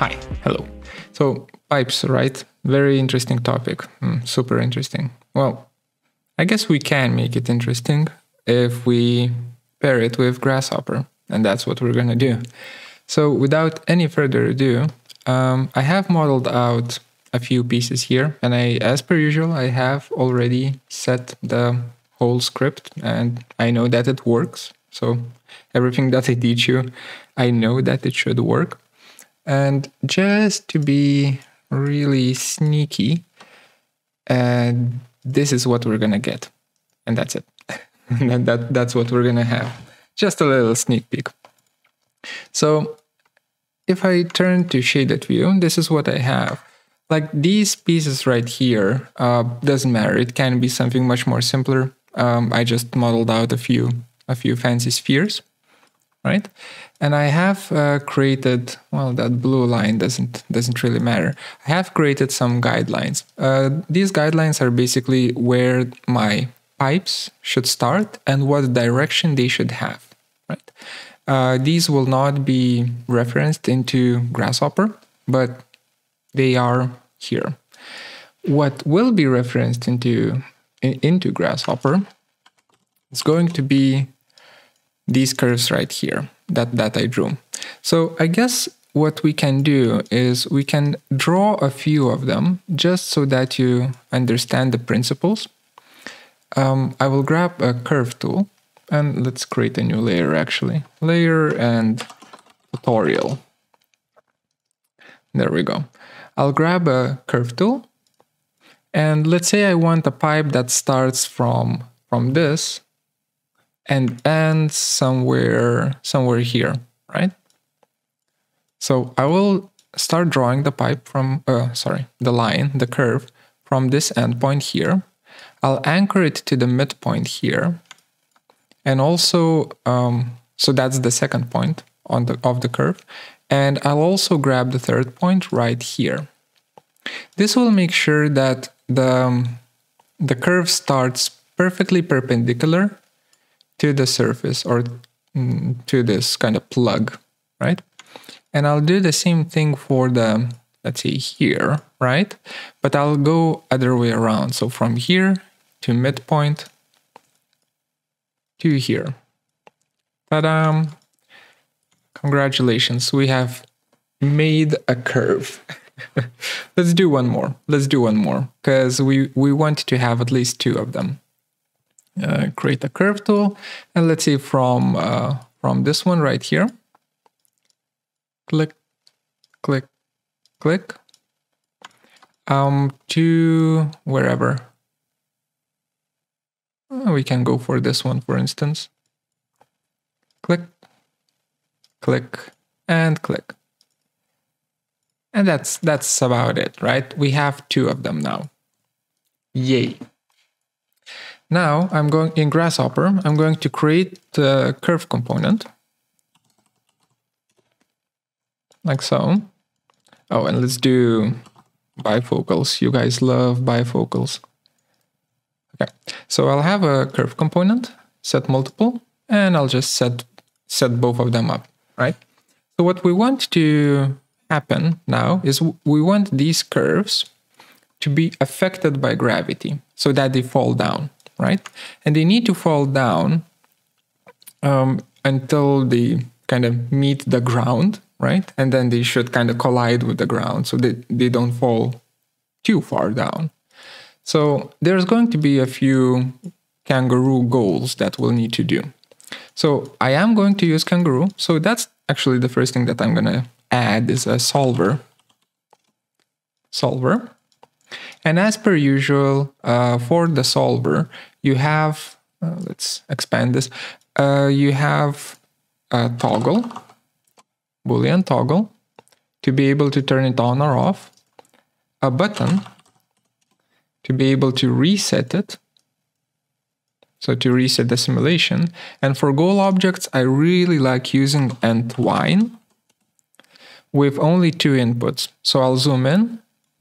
Hi, hello. So, pipes, right? Very interesting topic. Mm, super interesting. Well, I guess we can make it interesting if we pair it with Grasshopper, and that's what we're gonna do. So, without any further ado, um, I have modeled out a few pieces here, and I, as per usual, I have already set the whole script, and I know that it works. So, everything that I teach you, I know that it should work. And just to be really sneaky, and this is what we're gonna get, and that's it. and that that's what we're gonna have. Just a little sneak peek. So if I turn to shaded view, this is what I have. Like these pieces right here, uh, doesn't matter. It can be something much more simpler. Um, I just modeled out a few a few fancy spheres, right? And I have uh, created well, that blue line doesn't doesn't really matter. I have created some guidelines. Uh, these guidelines are basically where my pipes should start and what direction they should have, right? Uh, these will not be referenced into Grasshopper, but they are here. What will be referenced into in, into Grasshopper is going to be these curves right here that, that I drew. So I guess what we can do is we can draw a few of them just so that you understand the principles. Um, I will grab a curve tool and let's create a new layer actually. Layer and tutorial. There we go. I'll grab a curve tool and let's say I want a pipe that starts from, from this and ends somewhere, somewhere here, right? So I will start drawing the pipe from, uh, sorry, the line, the curve from this endpoint here. I'll anchor it to the midpoint here. And also, um, so that's the second point on the of the curve. And I'll also grab the third point right here. This will make sure that the, um, the curve starts perfectly perpendicular to the surface or mm, to this kind of plug, right? And I'll do the same thing for the, let's say here, right? But I'll go other way around. So from here to midpoint to here. Ta-da! Congratulations, we have made a curve. Let's do one more. Let's do one more because we, we want to have at least two of them. Uh, create a curve tool. And let's say from uh, from this one right here. Click click click. Um to wherever. Uh, we can go for this one for instance. Click click and click. And that's that's about it right? We have two of them now. Yay now I'm going in Grasshopper, I'm going to create the curve component. Like so. Oh, and let's do bifocals. You guys love bifocals. Okay, so I'll have a curve component, set multiple, and I'll just set set both of them up, right? So what we want to happen now is we want these curves to be affected by gravity so that they fall down right? And they need to fall down um, until they kind of meet the ground, right? And then they should kind of collide with the ground so that they don't fall too far down. So there's going to be a few kangaroo goals that we'll need to do. So I am going to use kangaroo. So that's actually the first thing that I'm going to add is a solver. Solver. And as per usual, uh, for the solver, you have, uh, let's expand this, uh, you have a toggle, boolean toggle, to be able to turn it on or off, a button to be able to reset it, so to reset the simulation. And for goal objects, I really like using entwine with only two inputs. So I'll zoom in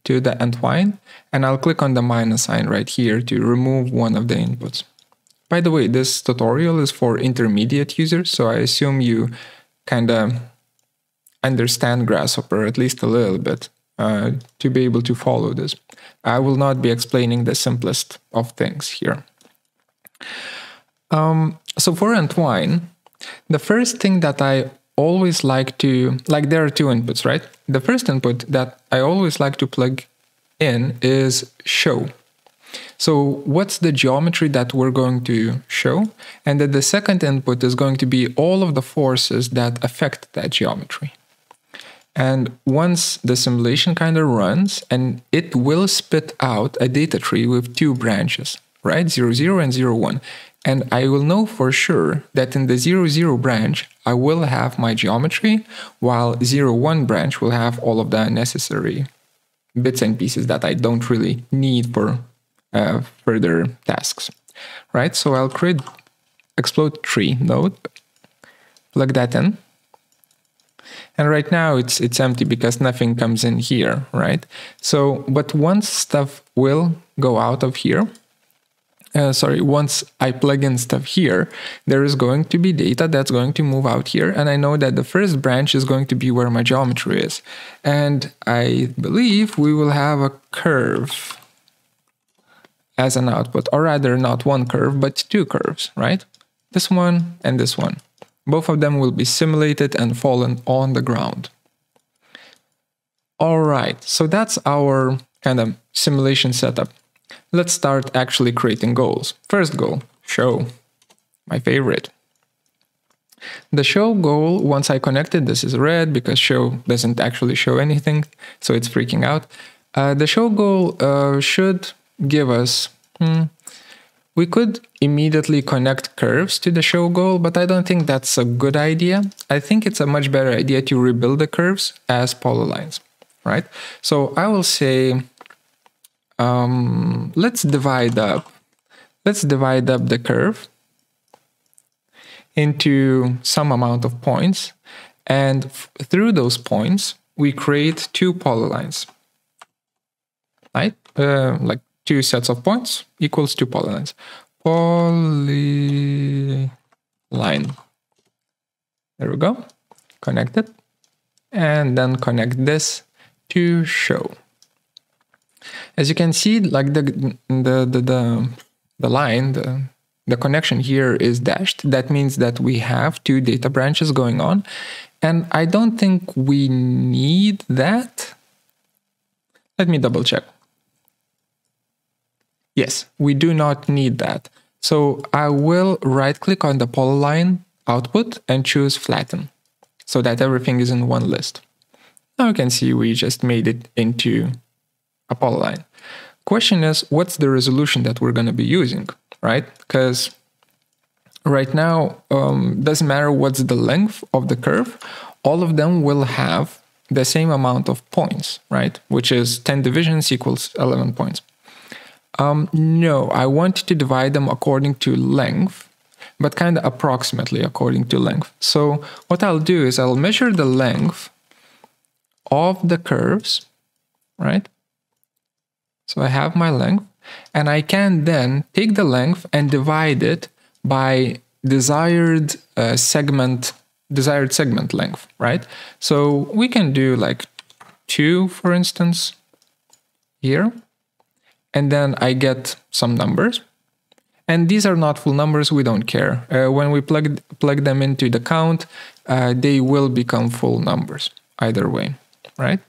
to the entwine and I'll click on the minus sign right here to remove one of the inputs. By the way, this tutorial is for intermediate users, so I assume you kind of understand Grasshopper at least a little bit uh, to be able to follow this. I will not be explaining the simplest of things here. Um, so for Entwine, the first thing that I always like to, like there are two inputs, right? The first input that I always like to plug in is show. So what's the geometry that we're going to show? And then the second input is going to be all of the forces that affect that geometry. And once the simulation kind of runs, and it will spit out a data tree with two branches, right? 0, 0 and 0, 1. And I will know for sure that in the 0, 0 branch, I will have my geometry, while 0, 1 branch will have all of the necessary bits and pieces that I don't really need for uh, further tasks, right? So I'll create explode tree node, plug that in. And right now it's it's empty because nothing comes in here, right? So, but once stuff will go out of here, uh, sorry, once I plug in stuff here, there is going to be data that's going to move out here. And I know that the first branch is going to be where my geometry is. And I believe we will have a curve as an output, or rather not one curve, but two curves, right? This one and this one. Both of them will be simulated and fallen on the ground. All right, so that's our kind of simulation setup. Let's start actually creating goals. First goal, show, my favorite. The show goal, once I connected, this is red because show doesn't actually show anything, so it's freaking out. Uh, the show goal uh, should give us, hmm, we could immediately connect curves to the show goal, but I don't think that's a good idea. I think it's a much better idea to rebuild the curves as polylines, right? So I will say um, let's divide up let's divide up the curve into some amount of points. And through those points we create two polylines right? Uh, like two sets of points equals two polylines polyline. There we go. Connect it and then connect this to show as you can see, like the the the the, the line, the, the connection here is dashed. That means that we have two data branches going on. And I don't think we need that. Let me double check. Yes, we do not need that. So I will right click on the polyline output and choose flatten so that everything is in one list. Now you can see we just made it into a polyline. Question is, what's the resolution that we're going to be using, right? Because right now, um, doesn't matter what's the length of the curve, all of them will have the same amount of points, right? Which is 10 divisions equals 11 points. Um, no, I want to divide them according to length, but kind of approximately according to length. So what I'll do is I'll measure the length of the curves, right? So I have my length and I can then take the length and divide it by desired uh, segment desired segment length, right? So we can do like 2 for instance here and then I get some numbers. And these are not full numbers we don't care. Uh, when we plug plug them into the count uh, they will become full numbers either way right?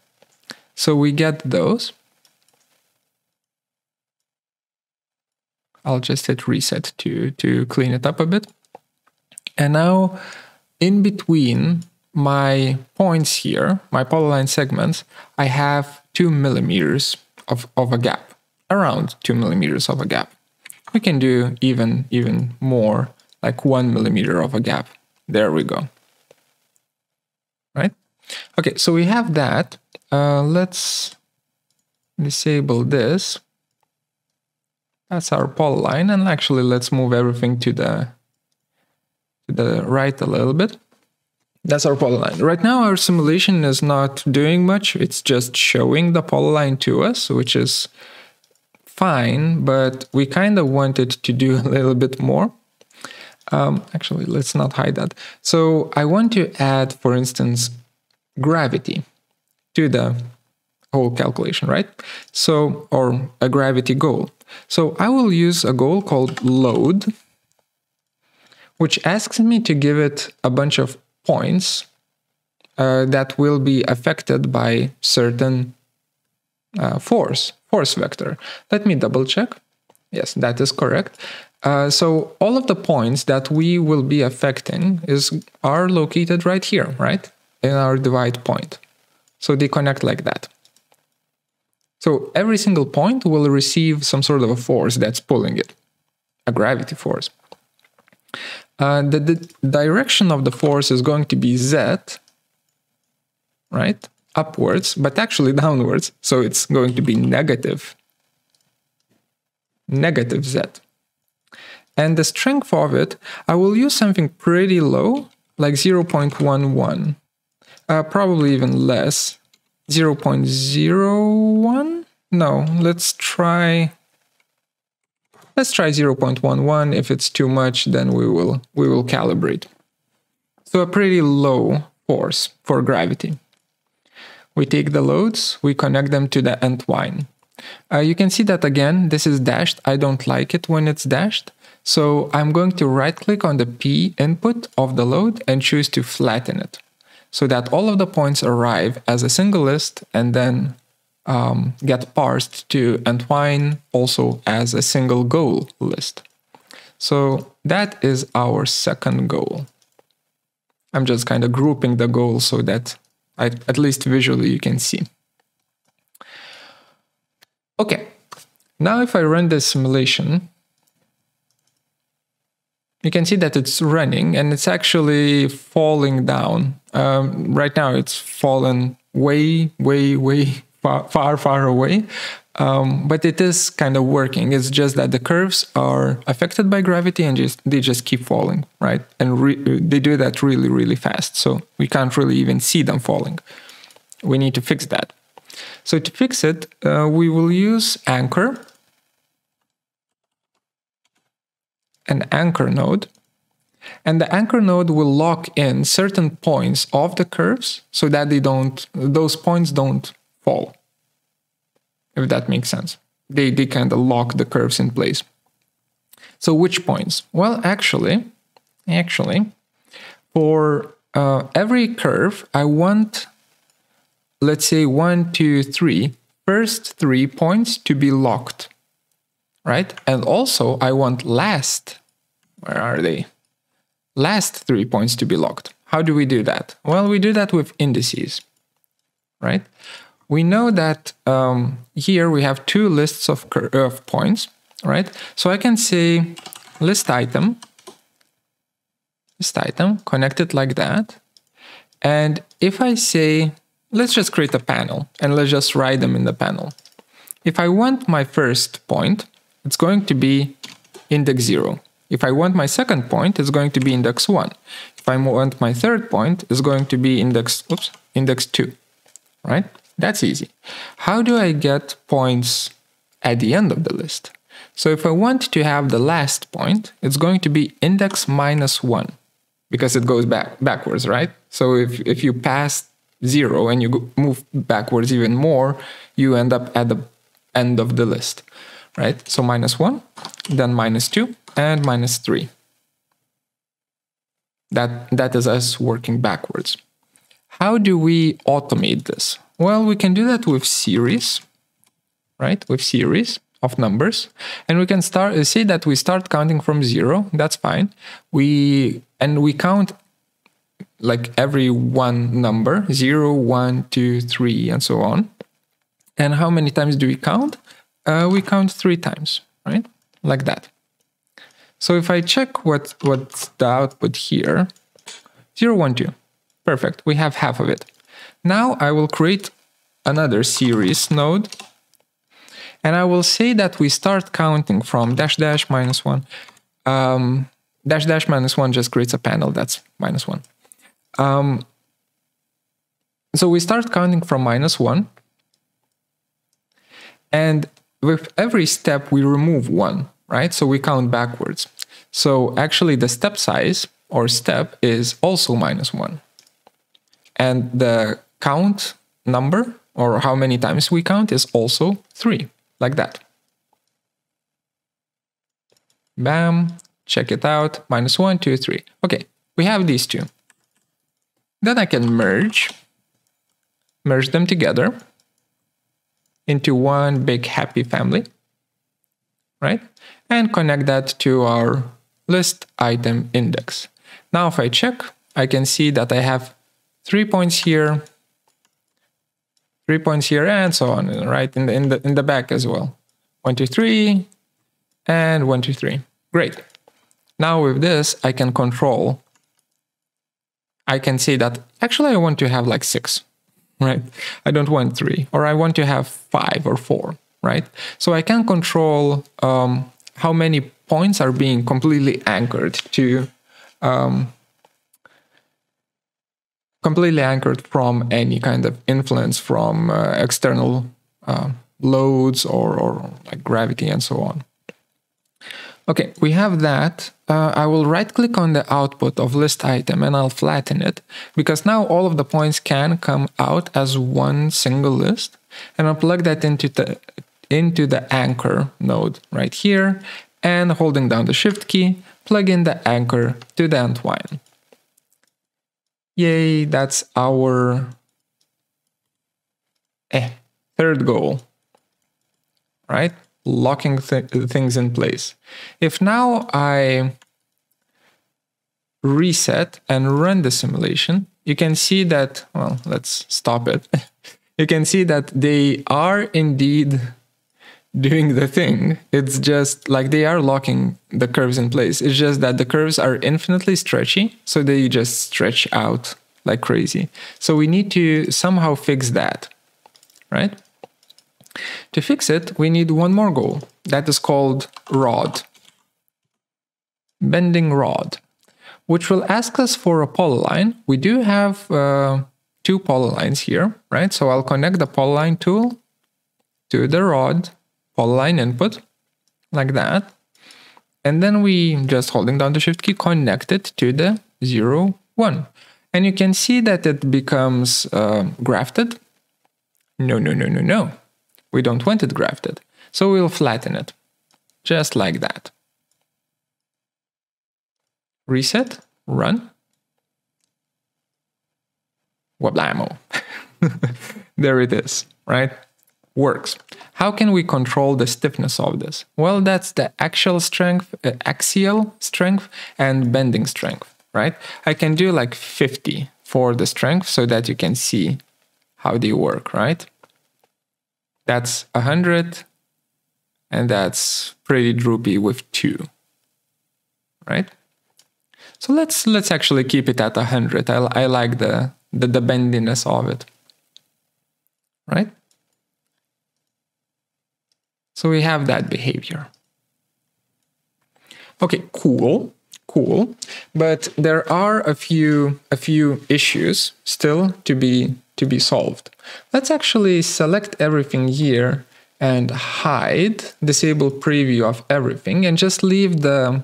So we get those I'll just hit reset to, to clean it up a bit. And now in between my points here, my polyline segments, I have two millimeters of, of a gap, around two millimeters of a gap. We can do even, even more, like one millimeter of a gap. There we go. Right? Okay, so we have that. Uh, let's disable this. That's our polyline. And actually, let's move everything to the, to the right a little bit. That's our polyline. Right now, our simulation is not doing much. It's just showing the polyline to us, which is fine, but we kind of wanted to do a little bit more. Um, actually, let's not hide that. So I want to add, for instance, gravity to the whole calculation, right? So, or a gravity goal. So I will use a goal called load, which asks me to give it a bunch of points uh, that will be affected by certain uh, force, force vector. Let me double check. Yes, that is correct. Uh, so all of the points that we will be affecting is are located right here, right? In our divide point. So they connect like that. So every single point will receive some sort of a force that's pulling it, a gravity force. Uh, the, the direction of the force is going to be z, right? Upwards, but actually downwards. So it's going to be negative, negative z. And the strength of it, I will use something pretty low, like 0.11, uh, probably even less, 0.01? No, let's try let's try 0.11. If it's too much, then we will we will calibrate. So a pretty low force for gravity. We take the loads, we connect them to the entwine. Uh, you can see that again, this is dashed. I don't like it when it's dashed. So I'm going to right click on the P input of the load and choose to flatten it so that all of the points arrive as a single list and then um, get parsed to entwine also as a single goal list. So that is our second goal. I'm just kind of grouping the goals so that I, at least visually you can see. Okay, now if I run this simulation, you can see that it's running and it's actually falling down. Um, right now it's fallen way, way, way far, far, far away. Um, but it is kind of working. It's just that the curves are affected by gravity and just they just keep falling, right? And they do that really, really fast. So we can't really even see them falling. We need to fix that. So to fix it, uh, we will use anchor an anchor node. And the anchor node will lock in certain points of the curves so that they don't, those points don't fall. If that makes sense. They, they kind of lock the curves in place. So which points? Well, actually, actually, for uh, every curve, I want, let's say one, two, three, first three points to be locked, right? And also I want last where are they? Last three points to be locked. How do we do that? Well, we do that with indices, right? We know that um, here we have two lists of, of points, right? So I can say list item, list item, connect it like that. And if I say, let's just create a panel and let's just write them in the panel. If I want my first point, it's going to be index zero. If I want my second point, it's going to be index 1. If I want my third point, it's going to be index, oops, index 2, right? That's easy. How do I get points at the end of the list? So if I want to have the last point, it's going to be index minus 1 because it goes back backwards, right? So if, if you pass 0 and you move backwards even more, you end up at the end of the list, right? So minus 1, then minus 2, and minus 3. That, that is us working backwards. How do we automate this? Well, we can do that with series, right? With series of numbers. And we can start uh, say that we start counting from zero. That's fine. We and we count like every one number, zero, one, two, three, and so on. And how many times do we count? Uh, we count three times, right? Like that. So if I check what, what's the output here, 0, 1, 2. Perfect, we have half of it. Now I will create another series node and I will say that we start counting from dash dash minus 1. Um, dash dash minus 1 just creates a panel that's minus 1. Um, so we start counting from minus 1. And with every step, we remove 1 right? So we count backwards. So actually the step size or step is also minus one. And the count number or how many times we count is also 3, like that. Bam, check it out, minus one, two, three. Okay, we have these two. Then I can merge, merge them together into one big happy family, right? And connect that to our list item index. Now if I check, I can see that I have three points here, three points here, and so on, right? In the in the in the back as well. One, two, three, and one, two, three. Great. Now with this, I can control. I can say that actually I want to have like six, right? I don't want three, or I want to have five or four, right? So I can control um, how many points are being completely anchored to um, completely anchored from any kind of influence from uh, external uh, loads or, or like gravity and so on. Okay, we have that. Uh, I will right click on the output of list item and I'll flatten it because now all of the points can come out as one single list and I'll plug that into the into the anchor node right here and holding down the shift key, plug in the anchor to the entwine. Yay, that's our eh, third goal, right? Locking th things in place. If now I reset and run the simulation, you can see that, well, let's stop it. you can see that they are indeed doing the thing. It's just like they are locking the curves in place. It's just that the curves are infinitely stretchy, so they just stretch out like crazy. So we need to somehow fix that, right? To fix it, we need one more goal. That is called rod. Bending rod, which will ask us for a polyline. We do have uh, two polylines here, right? So I'll connect the polyline tool to the rod polyline input like that. And then we just holding down the shift key connect it to the 0, 1. And you can see that it becomes uh, grafted. No, no, no, no, no. We don't want it grafted. So we'll flatten it, just like that. Reset, run. Wablamo. there it is, right? Works. How can we control the stiffness of this? Well, that's the axial strength, uh, axial strength and bending strength, right? I can do like 50 for the strength so that you can see how they work, right? That's 100 and that's pretty droopy with 2. Right? So let's let's actually keep it at 100. I, I like the, the the bendiness of it. Right? So we have that behavior. Okay, cool, cool. But there are a few a few issues still to be to be solved. Let's actually select everything here and hide, disable preview of everything, and just leave the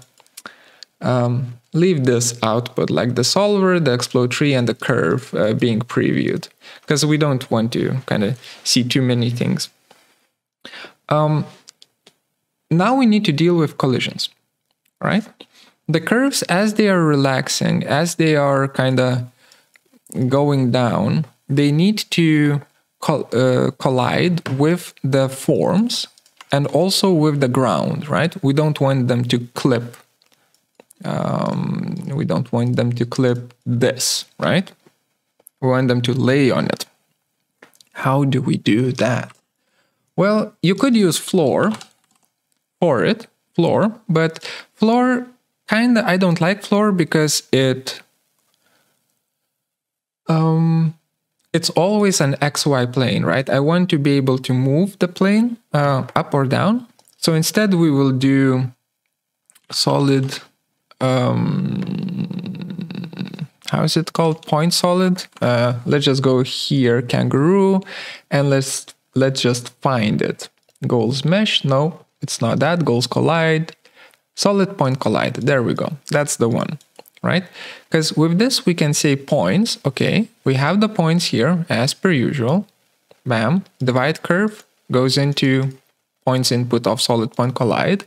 um, leave this output like the solver, the explode tree, and the curve uh, being previewed because we don't want to kind of see too many things. Um, now we need to deal with collisions, right? The curves, as they are relaxing, as they are kind of going down, they need to uh, collide with the forms and also with the ground, right? We don't want them to clip. Um, we don't want them to clip this, right? We want them to lay on it. How do we do that? Well, you could use floor for it, floor, but floor kind of I don't like floor because it um it's always an xy plane, right? I want to be able to move the plane uh, up or down. So instead we will do solid um how is it called point solid uh, let's just go here kangaroo and let's let's just find it. Goals mesh, no, it's not that. Goals collide, solid point collide. There we go. That's the one, right? Because with this, we can say points. Okay, we have the points here as per usual. Bam, divide curve goes into points input of solid point collide.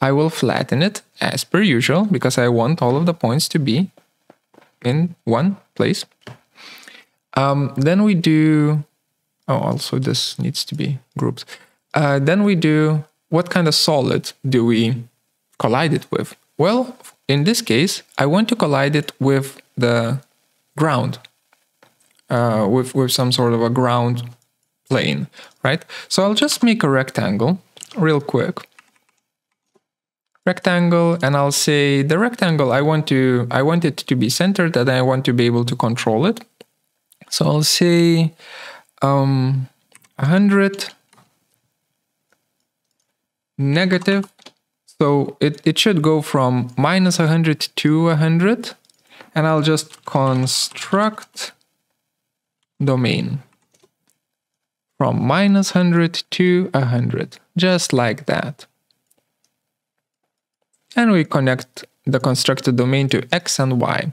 I will flatten it as per usual because I want all of the points to be in one place. Um, then we do, oh, also this needs to be grouped. Uh, then we do, what kind of solid do we collide it with? Well, in this case, I want to collide it with the ground, uh, with, with some sort of a ground plane, right? So I'll just make a rectangle real quick. Rectangle, and I'll say the rectangle I want to I want it to be centered and I want to be able to control it. So I'll say um, 100 negative. So it, it should go from minus 100 to 100. And I'll just construct domain from minus 100 to 100, just like that. And we connect the constructed domain to x and y.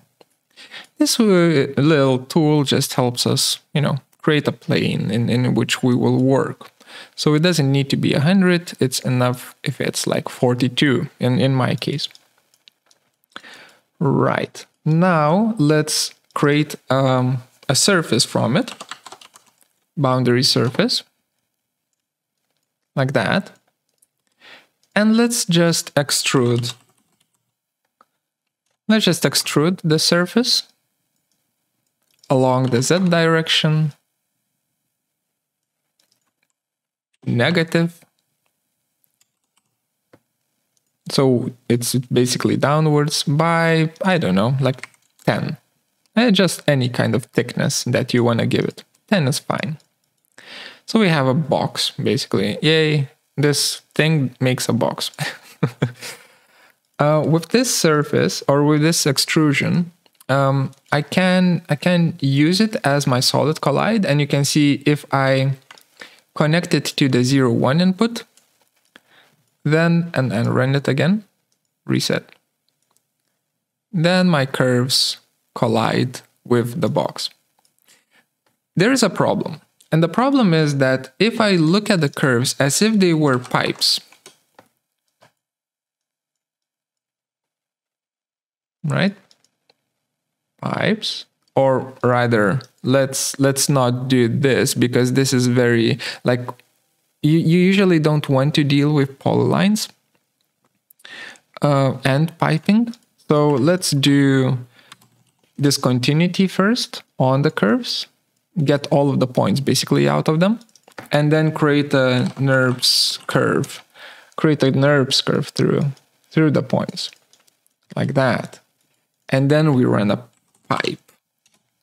This little tool just helps us, you know, create a plane in, in which we will work. So it doesn't need to be 100, it's enough if it's like 42 in, in my case. Right, now let's create um, a surface from it, boundary surface, like that. And let's just extrude. Let's just extrude the surface along the z direction negative. So it's basically downwards by, I don't know, like 10. Eh, just any kind of thickness that you want to give it. 10 is fine. So we have a box, basically. Yay, this thing makes a box. uh, with this surface, or with this extrusion, um, I can I can use it as my solid collide, and you can see if I connect it to the 0, 1 input, then, and, and run it again, reset. Then my curves collide with the box. There is a problem. And the problem is that if I look at the curves as if they were pipes, right? Pipes, or rather let's let's not do this because this is very like you, you usually don't want to deal with polylines uh, and piping. So let's do discontinuity first on the curves get all of the points basically out of them and then create a NURBS curve create a NURBS curve through through the points like that. And then we run a pipe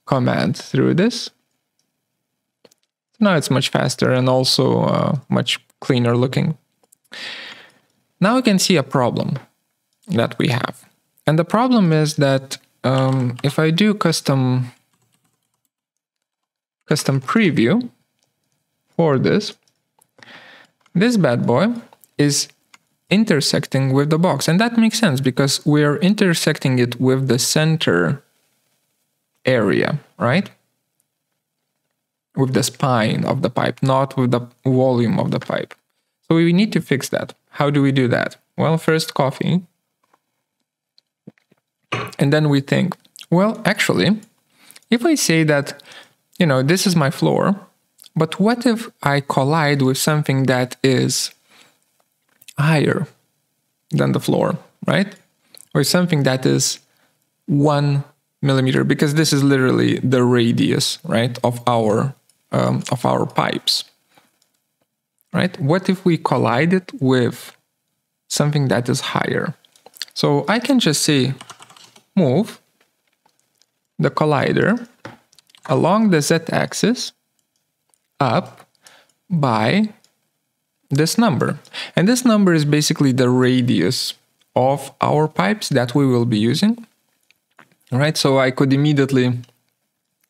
command through this. Now it's much faster and also uh, much cleaner looking. Now we can see a problem that we have. And the problem is that um, if I do custom custom preview for this, this bad boy is intersecting with the box. And that makes sense because we're intersecting it with the center area, right? With the spine of the pipe, not with the volume of the pipe. So we need to fix that. How do we do that? Well, first coffee. And then we think, well, actually, if I say that, you know, this is my floor, but what if I collide with something that is higher than the floor, right? Or something that is one millimeter because this is literally the radius, right, of our um, of our pipes. Right? What if we collide it with something that is higher? So I can just say move the collider along the z-axis up by this number. And this number is basically the radius of our pipes that we will be using. Right, so I could immediately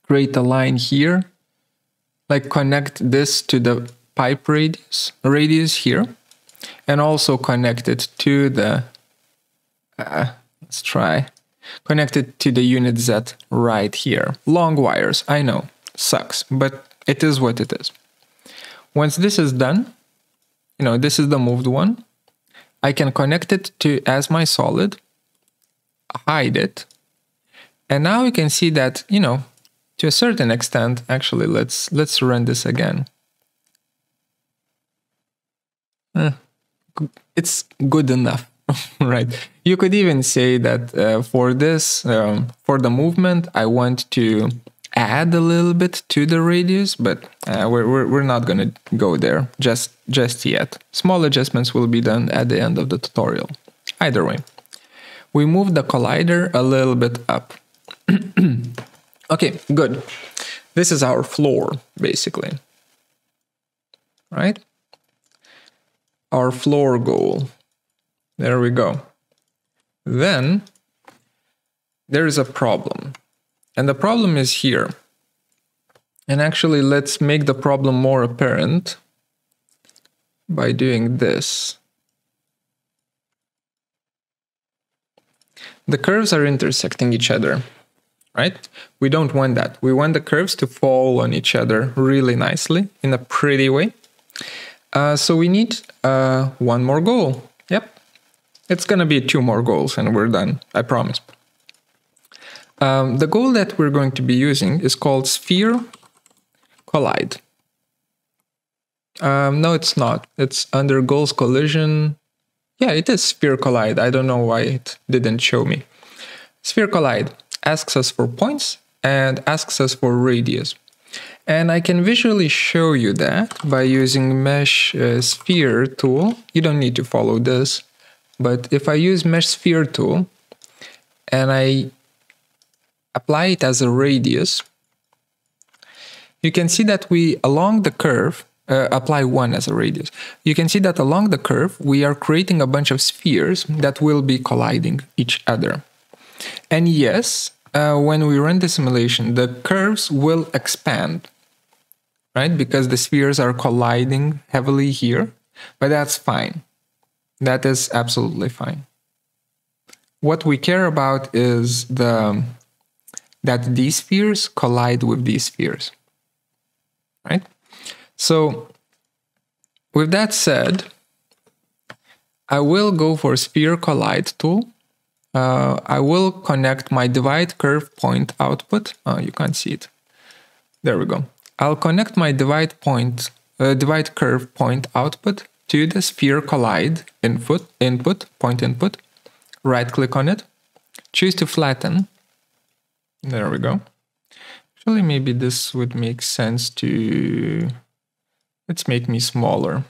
create a line here, like connect this to the pipe radius, radius here, and also connect it to the, uh, let's try, connect it to the unit Z right here. Long wires, I know, sucks, but it is what it is. Once this is done, you know, this is the moved one, I can connect it to as my solid, hide it, and now we can see that, you know, to a certain extent, actually, let's let's run this again. Eh, it's good enough, right? You could even say that uh, for this, um, for the movement, I want to add a little bit to the radius, but uh, we're, we're, we're not going to go there just, just yet. Small adjustments will be done at the end of the tutorial. Either way, we move the collider a little bit up. okay, good. This is our floor, basically. Right? Our floor goal. There we go. Then there is a problem. And the problem is here. And actually, let's make the problem more apparent by doing this. The curves are intersecting each other, right? We don't want that. We want the curves to fall on each other really nicely in a pretty way. Uh, so we need uh, one more goal. Yep. It's going to be two more goals and we're done, I promise. Um, the goal that we're going to be using is called sphere collide. Um, no, it's not. It's under goals collision. Yeah, it is sphere collide. I don't know why it didn't show me. Sphere collide asks us for points and asks us for radius. And I can visually show you that by using mesh uh, sphere tool. You don't need to follow this, but if I use mesh sphere tool and I apply it as a radius, you can see that we, along the curve, uh, apply one as a radius. You can see that along the curve, we are creating a bunch of spheres that will be colliding each other. And yes, uh, when we run the simulation, the curves will expand, right? Because the spheres are colliding heavily here, but that's fine. That is absolutely fine. What we care about is the that these spheres collide with these spheres. Right? So, with that said, I will go for sphere collide tool. Uh, I will connect my divide curve point output. Oh, you can't see it. There we go. I'll connect my divide point, uh, divide curve point output to the sphere collide input, input, point input. Right click on it, choose to flatten, there we go. Actually, maybe this would make sense to... Let's make me smaller.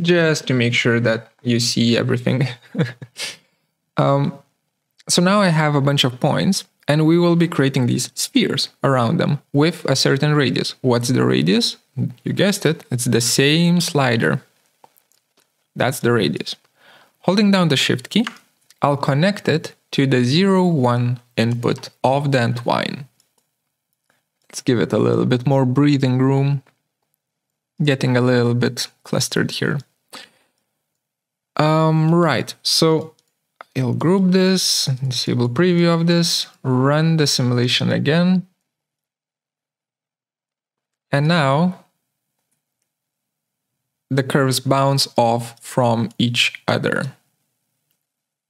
Just to make sure that you see everything. um, so now I have a bunch of points and we will be creating these spheres around them with a certain radius. What's the radius? You guessed it, it's the same slider. That's the radius. Holding down the shift key, I'll connect it to the 0, 1 input of the entwine. Let's give it a little bit more breathing room. Getting a little bit clustered here. Um, right, so I'll group this, disable preview of this, run the simulation again. And now the curves bounce off from each other.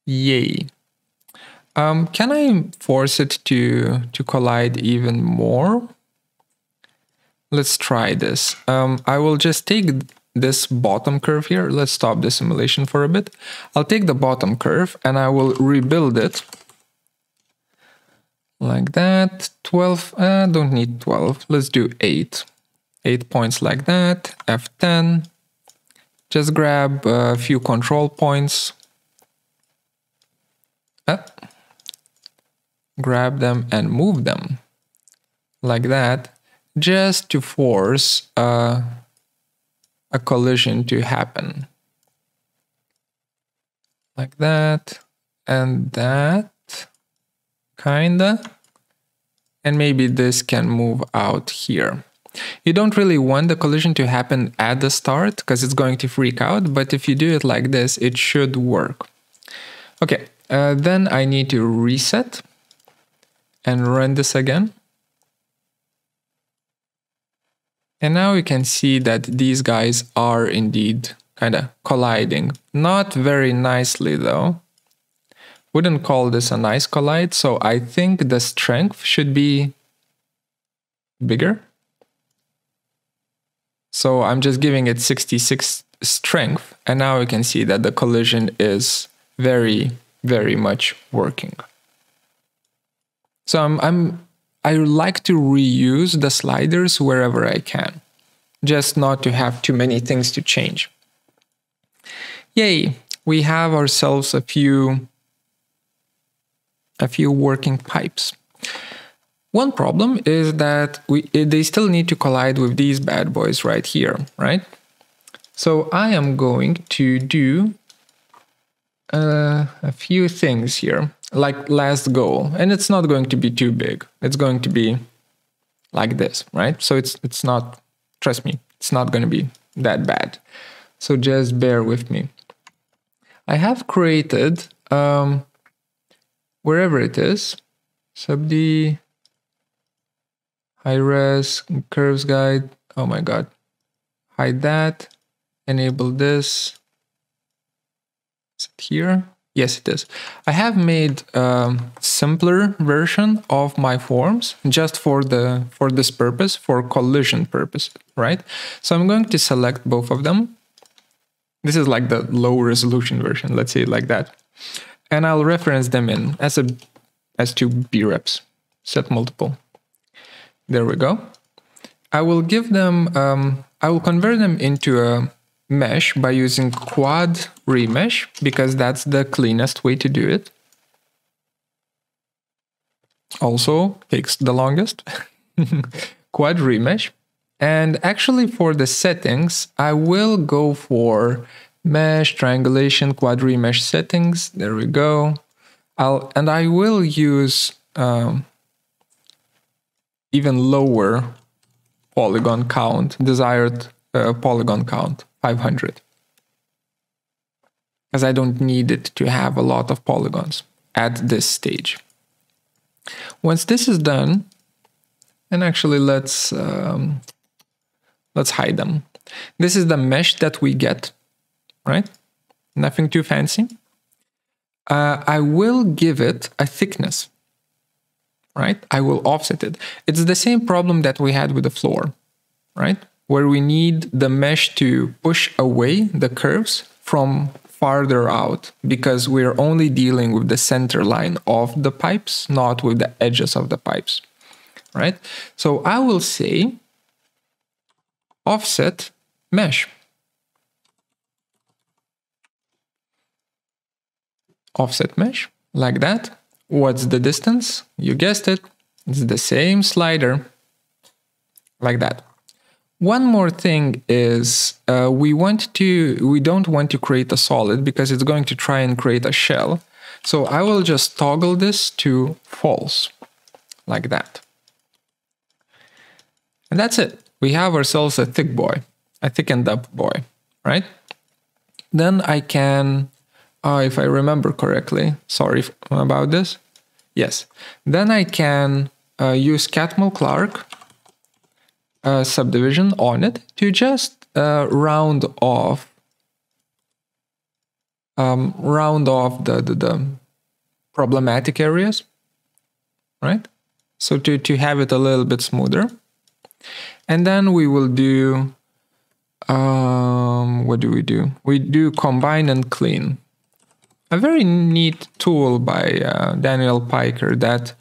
Yay. Um, can I force it to, to collide even more? Let's try this. Um, I will just take this bottom curve here. Let's stop the simulation for a bit. I'll take the bottom curve and I will rebuild it like that. 12, uh, don't need 12. Let's do 8. 8 points like that. F10. Just grab a few control points. Uh, grab them and move them like that just to force a, a collision to happen. Like that and that kinda. And maybe this can move out here. You don't really want the collision to happen at the start because it's going to freak out but if you do it like this it should work. Okay Uh, then I need to reset and run this again. And now you can see that these guys are indeed kind of colliding. Not very nicely though. Wouldn't call this a nice collide, so I think the strength should be bigger. So I'm just giving it 66 strength, and now you can see that the collision is very, very much working. So I'm, I'm I like to reuse the sliders wherever I can, just not to have too many things to change. Yay, we have ourselves a few a few working pipes. One problem is that we they still need to collide with these bad boys right here, right? So I am going to do uh, a few things here like last goal. And it's not going to be too big. It's going to be like this right? So it's it's not trust me it's not going to be that bad. So just bear with me. I have created um wherever it is sub d high res curves guide oh my god. Hide that enable this. Is it here Yes, it is. I have made a simpler version of my forms just for the for this purpose, for collision purpose, right? So I'm going to select both of them. This is like the low resolution version, let's say like that. And I'll reference them in as a as two breps, set multiple. There we go. I will give them, um, I will convert them into a mesh by using quad remesh because that's the cleanest way to do it. Also takes the longest. quad remesh. And actually for the settings, I will go for mesh, triangulation, quad remesh settings. There we go. I'll, and I will use um, even lower polygon count, desired uh, polygon count. 500 because I don't need it to have a lot of polygons at this stage. Once this is done, and actually let's um, let's hide them. This is the mesh that we get, right? Nothing too fancy. Uh, I will give it a thickness, right? I will offset it. It's the same problem that we had with the floor, right? Where we need the mesh to push away the curves from farther out because we're only dealing with the center line of the pipes, not with the edges of the pipes, right? So I will say offset mesh. Offset mesh, like that. What's the distance? You guessed it. It's the same slider, like that. One more thing is uh, we want to we don't want to create a solid because it's going to try and create a shell. So I will just toggle this to false like that. And that's it. We have ourselves a thick boy, a thickened up boy, right? Then I can, uh, if I remember correctly, sorry about this. Yes. Then I can uh, use Catmull Clark uh, subdivision on it to just uh, round off um, round off the, the, the problematic areas, right? So to, to have it a little bit smoother. And then we will do, um, what do we do? We do combine and clean. A very neat tool by uh, Daniel Piker that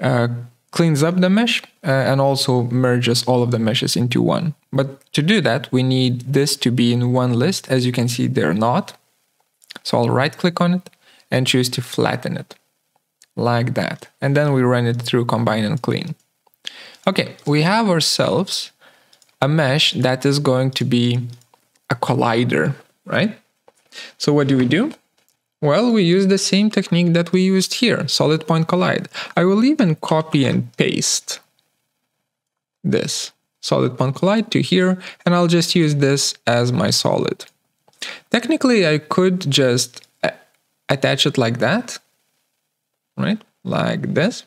uh, cleans up the mesh uh, and also merges all of the meshes into one. But to do that, we need this to be in one list. As you can see, they're not. So I'll right click on it and choose to flatten it like that. And then we run it through combine and clean. Okay, we have ourselves a mesh that is going to be a collider, right? So what do we do? Well, we use the same technique that we used here, solid point collide. I will even copy and paste this solid point collide to here, and I'll just use this as my solid. Technically, I could just attach it like that, right? Like this.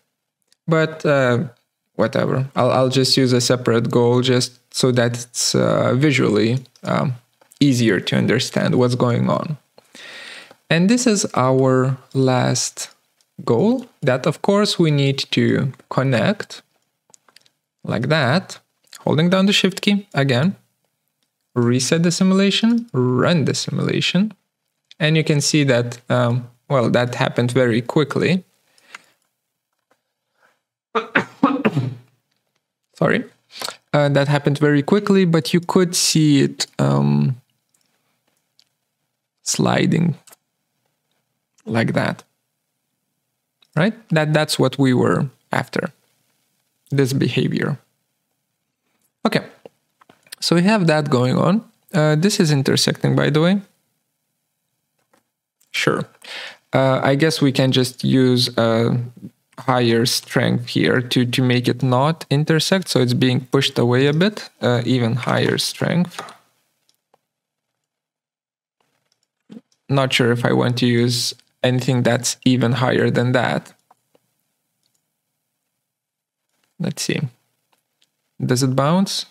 But uh, whatever, I'll, I'll just use a separate goal just so that it's uh, visually um, easier to understand what's going on. And this is our last goal that of course we need to connect like that, holding down the shift key again, reset the simulation, run the simulation, and you can see that, um, well, that happened very quickly. Sorry. Uh, that happened very quickly, but you could see it um, sliding like that. Right? That that's what we were after. This behavior. Okay. So we have that going on. Uh, this is intersecting, by the way. Sure. Uh, I guess we can just use a higher strength here to, to make it not intersect. So it's being pushed away a bit, uh, even higher strength. Not sure if I want to use anything that's even higher than that. Let's see. Does it bounce?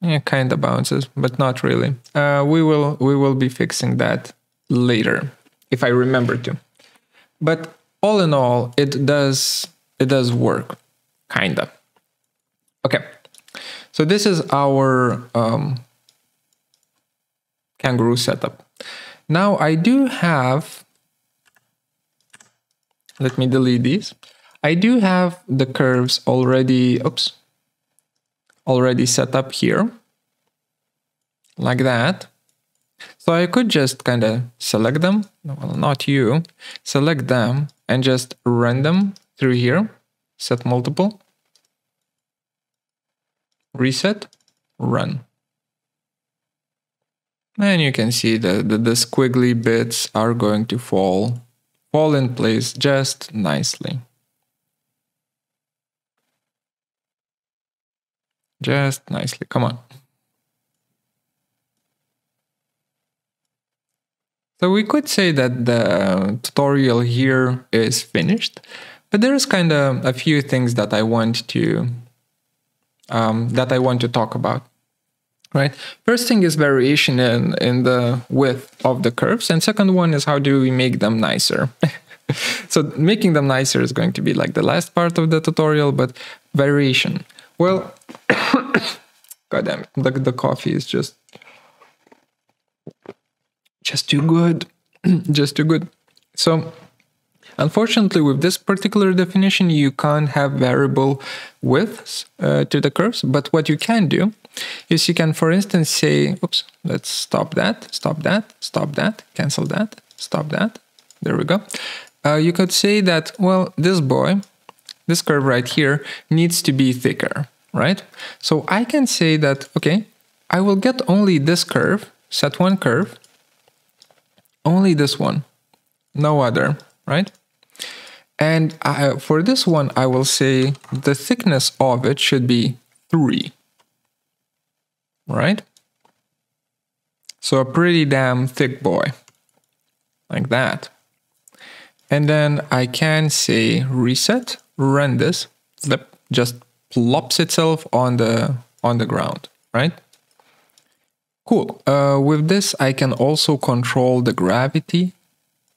Yeah, kind of bounces, but not really. Uh, we will we will be fixing that later if I remember to. But all in all, it does it does work, kinda. Okay, so this is our um, kangaroo setup. Now I do have, let me delete these. I do have the curves already, oops, already set up here, like that. So I could just kind of select them, well, not you, select them and just run them through here, set multiple, reset, run. And you can see that the, the squiggly bits are going to fall, fall in place just nicely. Just nicely, come on. So we could say that the tutorial here is finished, but there's kind of a few things that I want to um, that I want to talk about right? First thing is variation in, in the width of the curves. And second one is how do we make them nicer? so making them nicer is going to be like the last part of the tutorial, but variation. Well, God damn it, the, the coffee is just, just too good. just too good. So Unfortunately, with this particular definition, you can't have variable widths uh, to the curves, but what you can do is you can, for instance, say, oops, let's stop that, stop that, stop that, cancel that, stop that. There we go. Uh, you could say that, well, this boy, this curve right here needs to be thicker, right? So I can say that, okay, I will get only this curve, set one curve, only this one, no other, right? And I, for this one, I will say the thickness of it should be 3. Right? So a pretty damn thick boy. Like that. And then I can say reset, run this, flip, just plops itself on the on the ground, right? Cool. Uh, with this, I can also control the gravity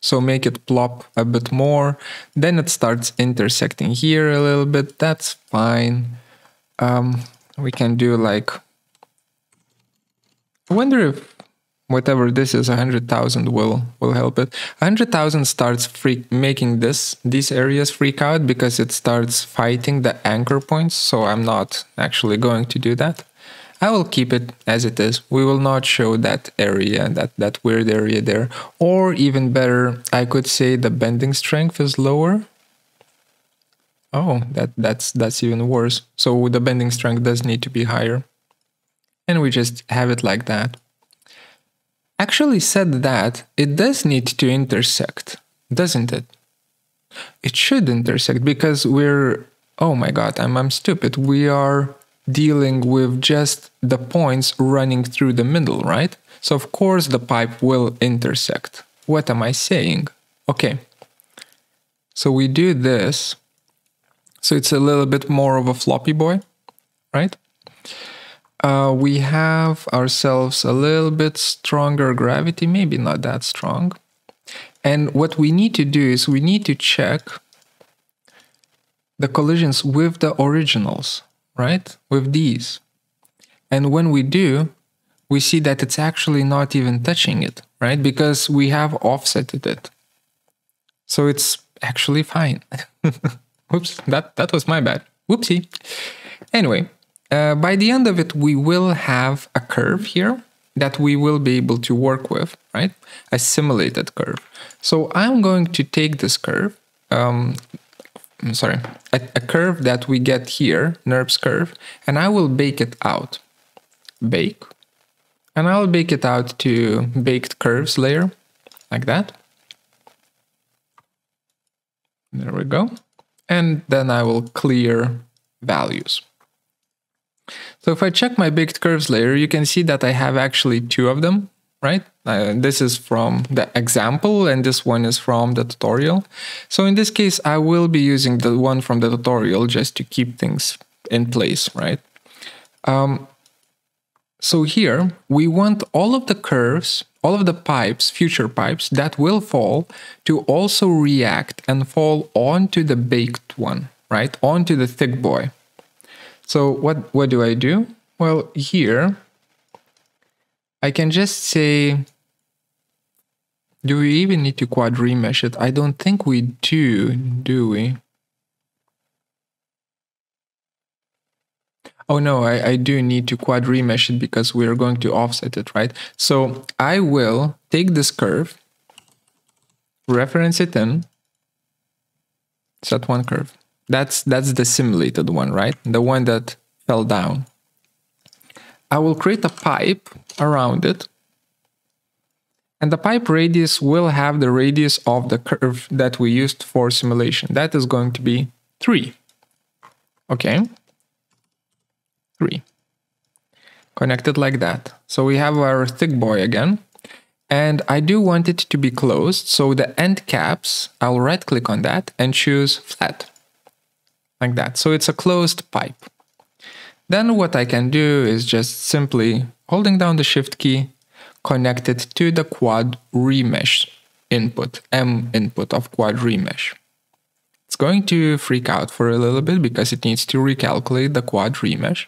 so make it plop a bit more. Then it starts intersecting here a little bit. That's fine. Um, we can do like, I wonder if whatever this is, 100,000 will, will help it. 100,000 starts freak, making this, these areas freak out because it starts fighting the anchor points. So I'm not actually going to do that. I will keep it as it is. We will not show that area, that, that weird area there. Or even better, I could say the bending strength is lower. Oh, that, that's, that's even worse. So the bending strength does need to be higher. And we just have it like that. Actually said that, it does need to intersect, doesn't it? It should intersect because we're, oh my god, I'm, I'm stupid. We are dealing with just the points running through the middle, right? So of course the pipe will intersect. What am I saying? Okay. So we do this. So it's a little bit more of a floppy boy, right? Uh, we have ourselves a little bit stronger gravity, maybe not that strong. And what we need to do is we need to check the collisions with the originals, right? With these. And when we do, we see that it's actually not even touching it, right? Because we have offsetted it. So it's actually fine. Oops, that, that was my bad. Whoopsie. Anyway, uh, by the end of it, we will have a curve here that we will be able to work with, right? A simulated curve. So I'm going to take this curve, um, I'm sorry, a, a curve that we get here, NURBS curve, and I will bake it out. Bake. And I'll bake it out to baked curves layer, like that. There we go. And then I will clear values. So if I check my baked curves layer, you can see that I have actually two of them, right? Uh, this is from the example and this one is from the tutorial. So in this case, I will be using the one from the tutorial just to keep things in place, right? Um, so here we want all of the curves, all of the pipes, future pipes that will fall to also react and fall onto the baked one, right? Onto the thick boy. So what, what do I do? Well, here I can just say, do we even need to quad remesh it? I don't think we do, do we? Oh no, I, I do need to quad remesh it because we're going to offset it, right? So I will take this curve, reference it in, set one curve. That's that's the simulated one, right? The one that fell down. I will create a pipe around it. And the pipe radius will have the radius of the curve that we used for simulation. That is going to be 3. Okay. 3. Connected like that. So we have our thick boy again. And I do want it to be closed. So the end caps, I'll right click on that and choose flat like that. So it's a closed pipe. Then what I can do is just simply holding down the shift key, connect it to the quad remesh input, M input of quad remesh. It's going to freak out for a little bit because it needs to recalculate the quad remesh.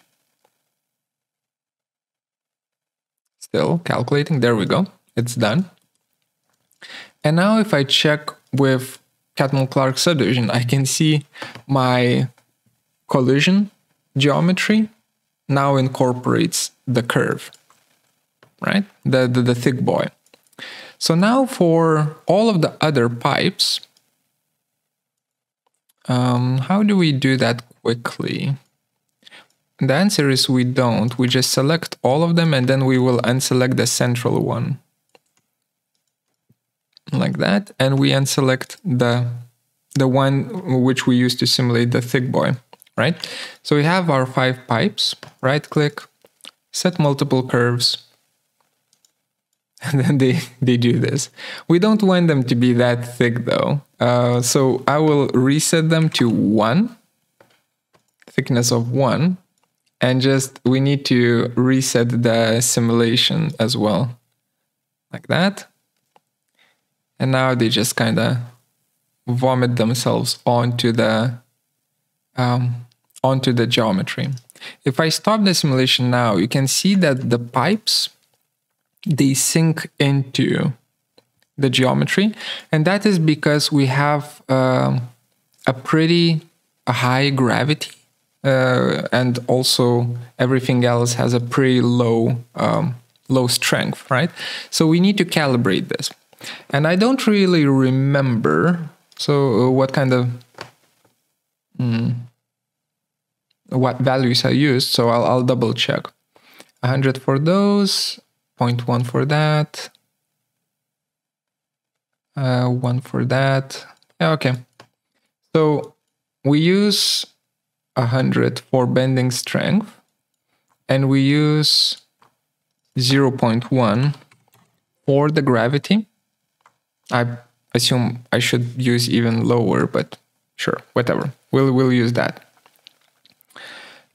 Still calculating, there we go, it's done. And now if I check with Catmull-Clark subdivision, I can see my collision geometry now incorporates the curve, right? The, the, the thick boy. So now for all of the other pipes, um, how do we do that quickly? The answer is we don't. We just select all of them and then we will unselect the central one like that and we unselect the the one which we use to simulate the thick boy right? So we have our five pipes right click set multiple curves and then they they do this. We don't want them to be that thick though. Uh, so i will reset them to one thickness of one and just we need to reset the simulation as well like that and now they just kind of vomit themselves onto the um, onto the geometry. If I stop the simulation now, you can see that the pipes they sink into the geometry, and that is because we have uh, a pretty high gravity, uh, and also everything else has a pretty low um, low strength, right? So we need to calibrate this. And I don't really remember. So uh, what kind of mm, what values I used? So I'll, I'll double check. 100 for those, 0.1 for that, uh, one for that. Yeah, okay. So we use 100 for bending strength, and we use 0.1 for the gravity. I assume I should use even lower, but sure, whatever. We'll, we'll use that.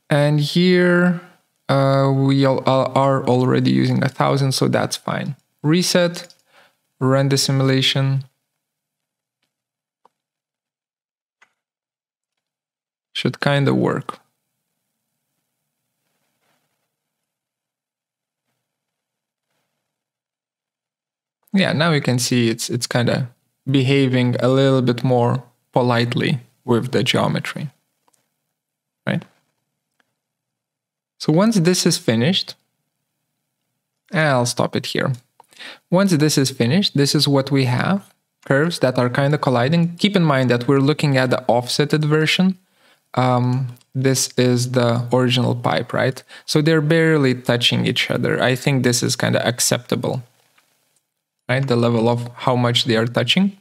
And here uh, we all, are already using a thousand, so that's fine. Reset, run the simulation. Should kind of work. Yeah, now you can see it's it's kind of behaving a little bit more politely with the geometry, right? So once this is finished, I'll stop it here. Once this is finished, this is what we have, curves that are kind of colliding. Keep in mind that we're looking at the offsetted version. Um, this is the original pipe, right? So they're barely touching each other. I think this is kind of acceptable, right? The level of how much they are touching.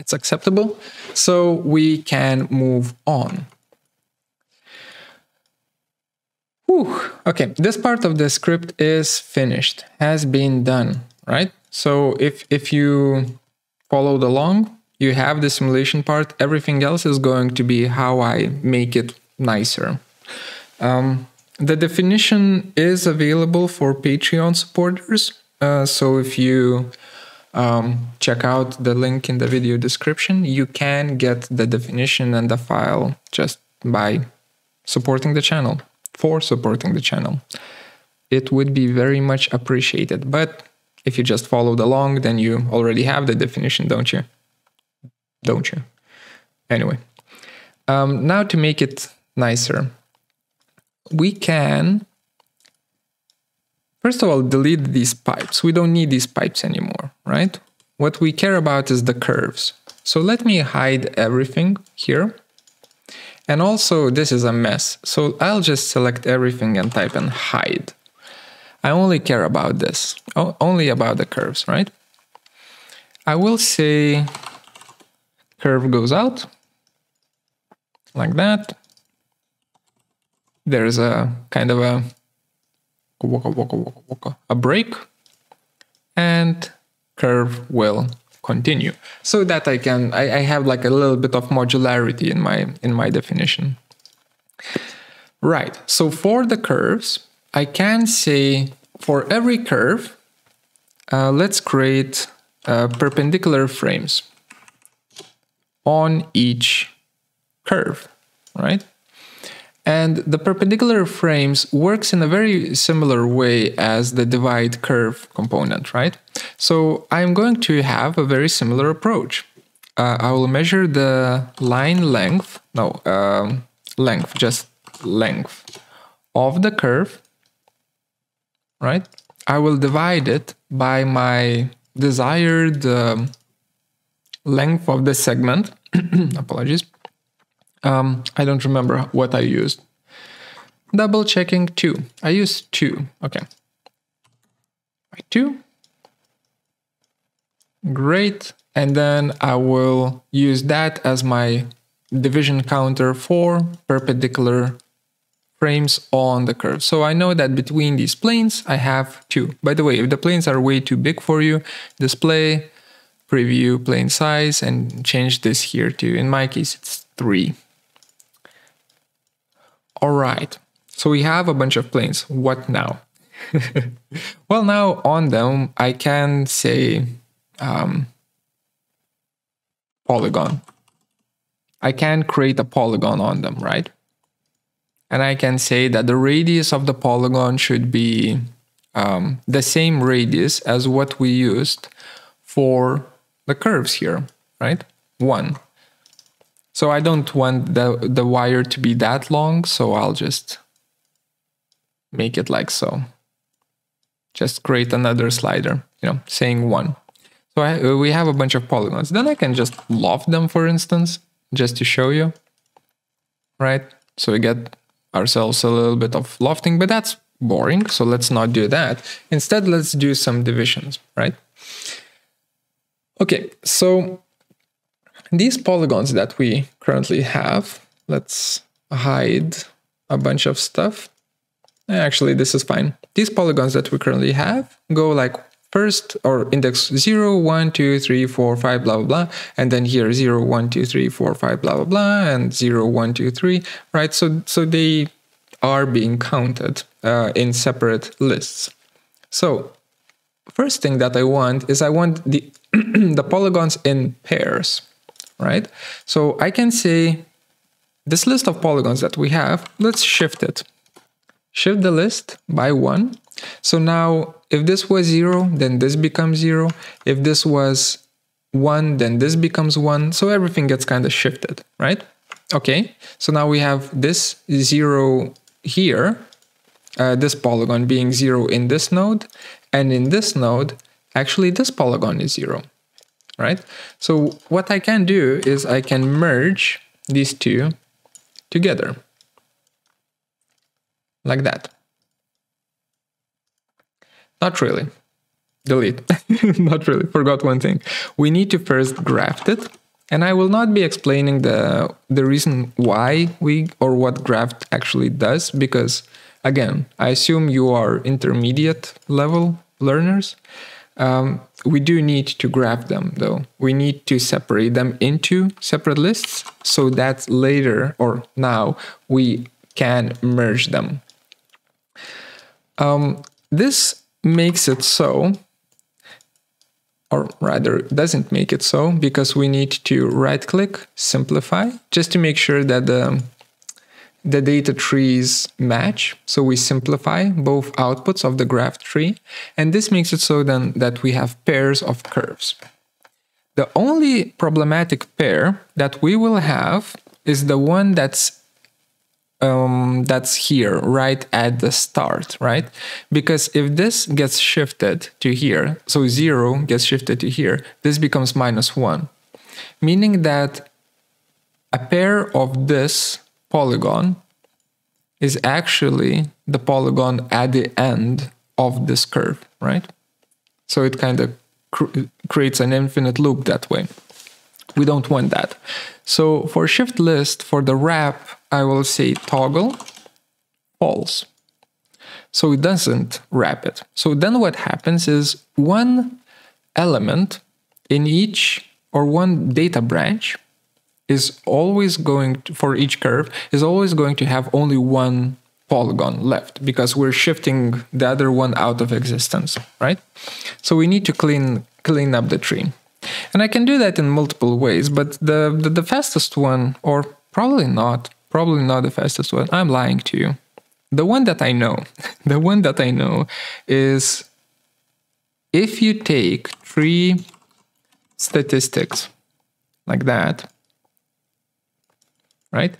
It's acceptable. So we can move on. Whew. Okay, this part of the script is finished, has been done, right? So if, if you followed along, you have the simulation part. Everything else is going to be how I make it nicer. Um, the definition is available for Patreon supporters. Uh, so if you um, check out the link in the video description, you can get the definition and the file just by supporting the channel for supporting the channel. It would be very much appreciated. But if you just followed along, then you already have the definition, don't you? Don't you? Anyway, um, now to make it nicer, we can, first of all, delete these pipes. We don't need these pipes anymore, right? What we care about is the curves. So let me hide everything here and also this is a mess, so I'll just select everything and type in hide. I only care about this, only about the curves, right? I will say curve goes out, like that. There's a kind of a a break, and curve will continue so that I can I, I have like a little bit of modularity in my in my definition. Right. So for the curves, I can say for every curve, uh, let's create uh, perpendicular frames on each curve, right? And the perpendicular frames works in a very similar way as the divide curve component, right? So I'm going to have a very similar approach. Uh, I will measure the line length, no, um, length, just length of the curve, right? I will divide it by my desired um, length of the segment. Apologies. Um, I don't remember what I used. Double checking two. I used two. Okay. Two. Great. And then I will use that as my division counter for perpendicular frames on the curve. So I know that between these planes, I have two. By the way, if the planes are way too big for you, display, preview plane size, and change this here to, in my case, it's three. All right, so we have a bunch of planes. What now? well, now on them, I can say um, polygon. I can create a polygon on them, right? And I can say that the radius of the polygon should be um, the same radius as what we used for the curves here, right? One. So I don't want the, the wire to be that long, so I'll just make it like so. Just create another slider, you know, saying one. So I, we have a bunch of polygons. Then I can just loft them, for instance, just to show you, right? So we get ourselves a little bit of lofting, but that's boring. So let's not do that. Instead, let's do some divisions, right? Okay, so these polygons that we currently have, let's hide a bunch of stuff. Actually, this is fine. These polygons that we currently have go like first or index 0 1 2 3 4 5 blah blah blah and then here 0 1 2 3 4 5 blah blah blah and 0 1 2 3 right so so they are being counted uh, in separate lists so first thing that i want is i want the the polygons in pairs right so i can say this list of polygons that we have let's shift it shift the list by one so now if this was 0, then this becomes 0. If this was 1, then this becomes 1. So everything gets kind of shifted, right? Okay, so now we have this 0 here, uh, this polygon being 0 in this node, and in this node, actually this polygon is 0, right? So what I can do is I can merge these two together, like that. Not really. Delete. not really. Forgot one thing. We need to first graft it. And I will not be explaining the the reason why we or what graft actually does because again, I assume you are intermediate level learners. Um, we do need to graft them though. We need to separate them into separate lists so that later or now we can merge them. Um, this makes it so, or rather doesn't make it so, because we need to right click, simplify, just to make sure that the, the data trees match. So we simplify both outputs of the graft tree. And this makes it so then that we have pairs of curves. The only problematic pair that we will have is the one that's um, that's here right at the start, right? Because if this gets shifted to here, so zero gets shifted to here, this becomes minus one, meaning that a pair of this polygon is actually the polygon at the end of this curve, right? So it kind of cr creates an infinite loop that way. We don't want that. So for shift list, for the wrap, I will say toggle false. So it doesn't wrap it. So then what happens is one element in each or one data branch is always going to, for each curve is always going to have only one polygon left because we're shifting the other one out of existence, right? So we need to clean clean up the tree. And I can do that in multiple ways, but the, the, the fastest one, or probably not, probably not the fastest one, I'm lying to you. The one that I know, the one that I know is if you take tree statistics like that, right?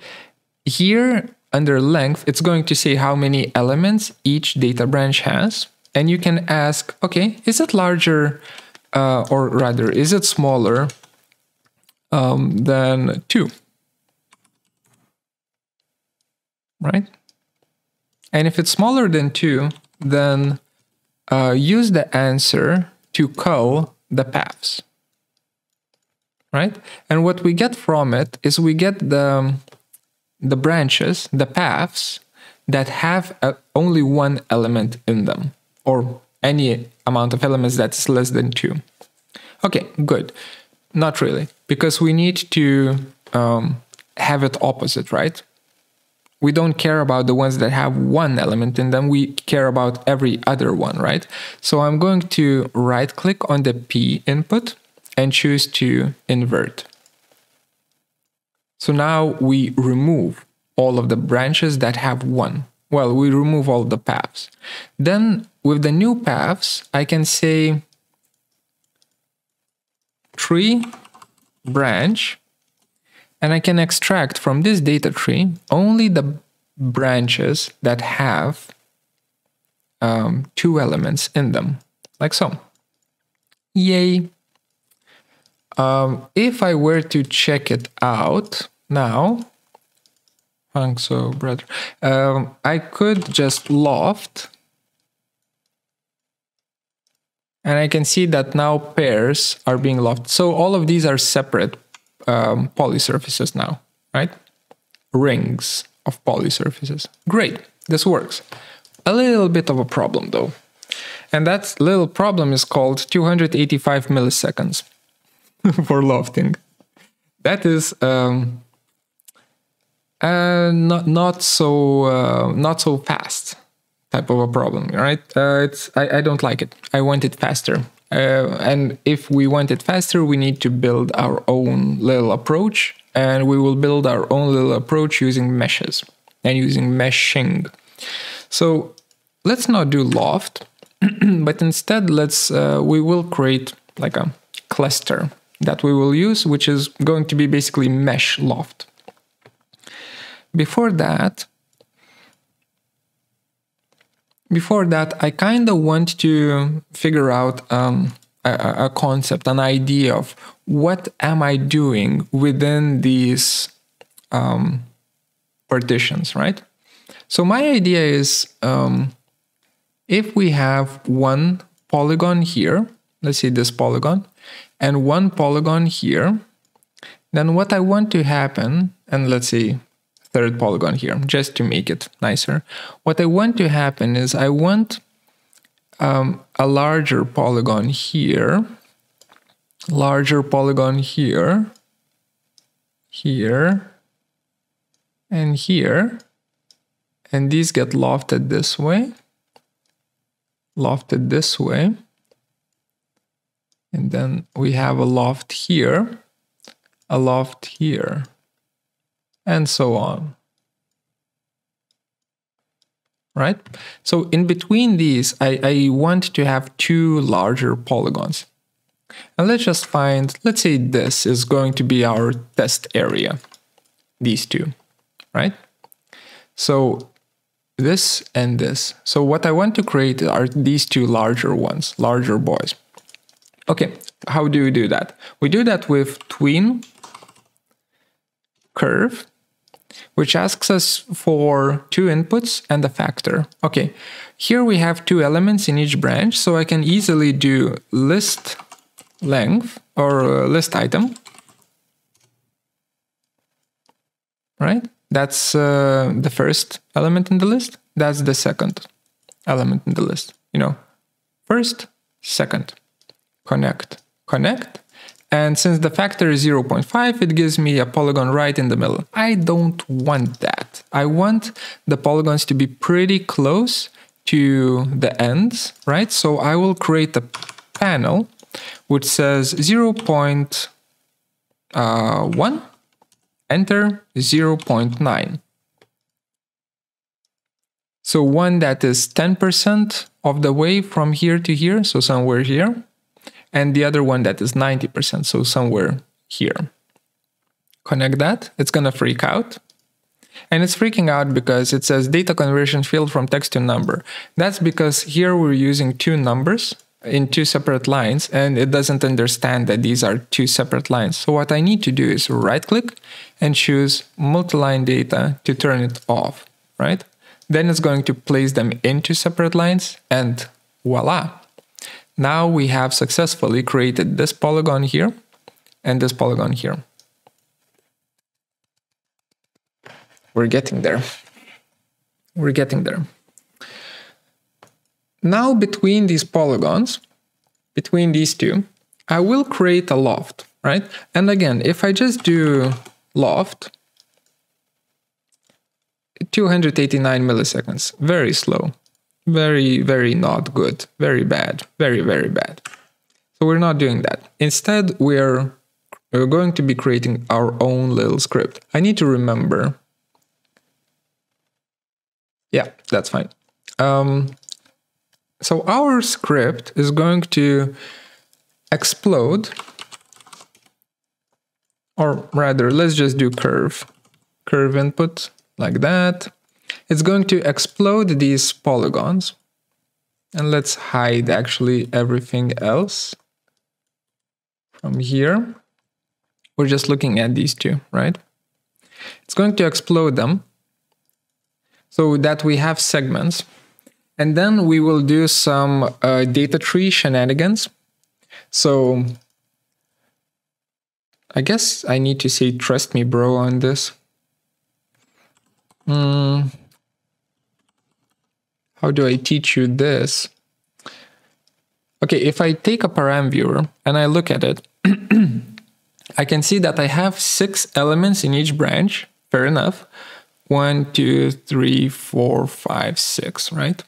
Here under length, it's going to say how many elements each data branch has. And you can ask, okay, is it larger uh, or rather, is it smaller um, than 2? Right? And if it's smaller than 2, then uh, use the answer to cull the paths. Right? And what we get from it is we get the, the branches, the paths, that have a, only one element in them, or any amount of elements that's less than 2. Okay, good. Not really, because we need to um, have it opposite, right? We don't care about the ones that have one element in them, we care about every other one, right? So I'm going to right click on the P input and choose to invert. So now we remove all of the branches that have one. Well, we remove all the paths. Then with the new paths, I can say tree branch and I can extract from this data tree only the branches that have um, two elements in them, like so. Yay! Um, if I were to check it out now, so brother, um, I could just loft And I can see that now pairs are being lofted. So all of these are separate um, polysurfaces now, right? Rings of polysurfaces. Great, this works. A little bit of a problem though. And that little problem is called 285 milliseconds for lofting. That is um, uh, not not so uh, not so fast type of a problem, right? Uh, it's I, I don't like it. I want it faster. Uh, and if we want it faster, we need to build our own little approach, and we will build our own little approach using meshes and using meshing. So let's not do loft, but instead let's uh, we will create like a cluster that we will use, which is going to be basically mesh loft. Before that, before that, I kind of want to figure out um, a, a, concept, an idea of what am I doing within these um, partitions, right? So my idea is um, if we have one polygon here, let's see this polygon, and one polygon here, then what I want to happen, and let's say third polygon here, just to make it nicer. What I want to happen is I want um, a larger polygon here, larger polygon here, here, and here, and these get lofted this way, lofted this way, and then we have a loft here, a loft here and so on. Right? So in between these, I, I want to have two larger polygons. And let's just find, let's say this is going to be our test area, these two, right? So this and this. So what I want to create are these two larger ones, larger boys. Okay, how do we do that? We do that with tween curve which asks us for two inputs and a factor. Okay, here we have two elements in each branch, so I can easily do list length or list item. Right? That's uh, the first element in the list. That's the second element in the list. You know, first, second, connect, connect, and since the factor is 0.5, it gives me a polygon right in the middle. I don't want that. I want the polygons to be pretty close to the ends, right? So I will create a panel which says 0.1, uh, enter 0.9. So one that is 10% of the way from here to here, so somewhere here, and the other one that is 90%, so somewhere here. Connect that, it's gonna freak out. And it's freaking out because it says data conversion field from text to number. That's because here we're using two numbers in two separate lines and it doesn't understand that these are two separate lines. So what I need to do is right click and choose multi-line data to turn it off, right? Then it's going to place them into separate lines and voila, now we have successfully created this polygon here and this polygon here. We're getting there. We're getting there. Now between these polygons, between these two, I will create a loft, right? And again, if I just do loft, 289 milliseconds, very slow. Very, very not good. Very bad. Very, very bad. So we're not doing that. Instead, we're, we're going to be creating our own little script. I need to remember. Yeah, that's fine. Um, so our script is going to explode, or rather, let's just do curve. Curve input like that. It's going to explode these polygons. And let's hide actually everything else from here. We're just looking at these two, right? It's going to explode them so that we have segments. And then we will do some uh, data tree shenanigans. So I guess I need to say trust me, bro, on this. Mm, how do I teach you this? Okay, if I take a param viewer and I look at it, I can see that I have six elements in each branch. Fair enough. One, two, three, four, five, six, right?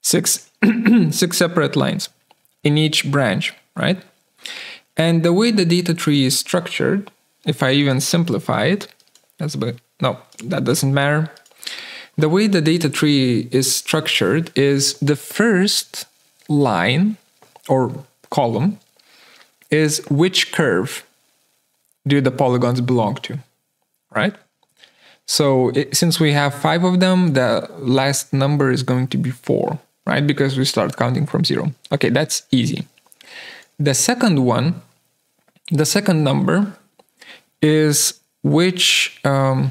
Six, six separate lines in each branch, right? And the way the data tree is structured, if I even simplify it, that's a bit, no, that doesn't matter. The way the data tree is structured is the first line or column is which curve do the polygons belong to, right? So it, since we have five of them, the last number is going to be four, right? Because we start counting from zero. Okay, that's easy. The second one, the second number is which um,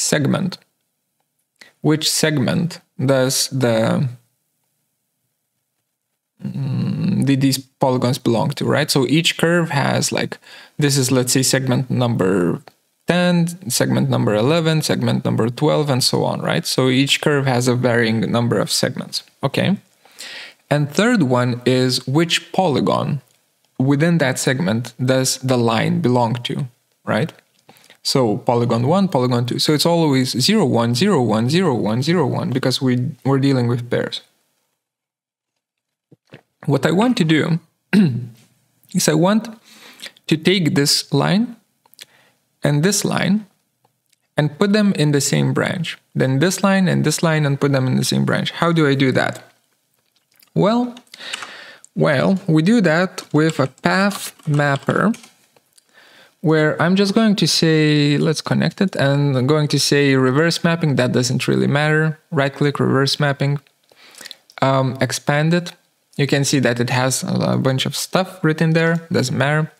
segment, which segment does the mm, did these polygons belong to, right? So each curve has like this is let's say segment number 10, segment number 11, segment number 12, and so on, right? So each curve has a varying number of segments. Okay. And third one is which polygon within that segment does the line belong to, right? So polygon 1, polygon 2. So it's always 0, 1, 0, 1, 0, 1, 0, 1 because we, we're dealing with pairs. What I want to do is I want to take this line and this line and put them in the same branch. Then this line and this line and put them in the same branch. How do I do that? Well, well, we do that with a path mapper where I'm just going to say, let's connect it, and I'm going to say reverse mapping, that doesn't really matter. Right click, reverse mapping, um, expand it. You can see that it has a bunch of stuff written there, doesn't matter.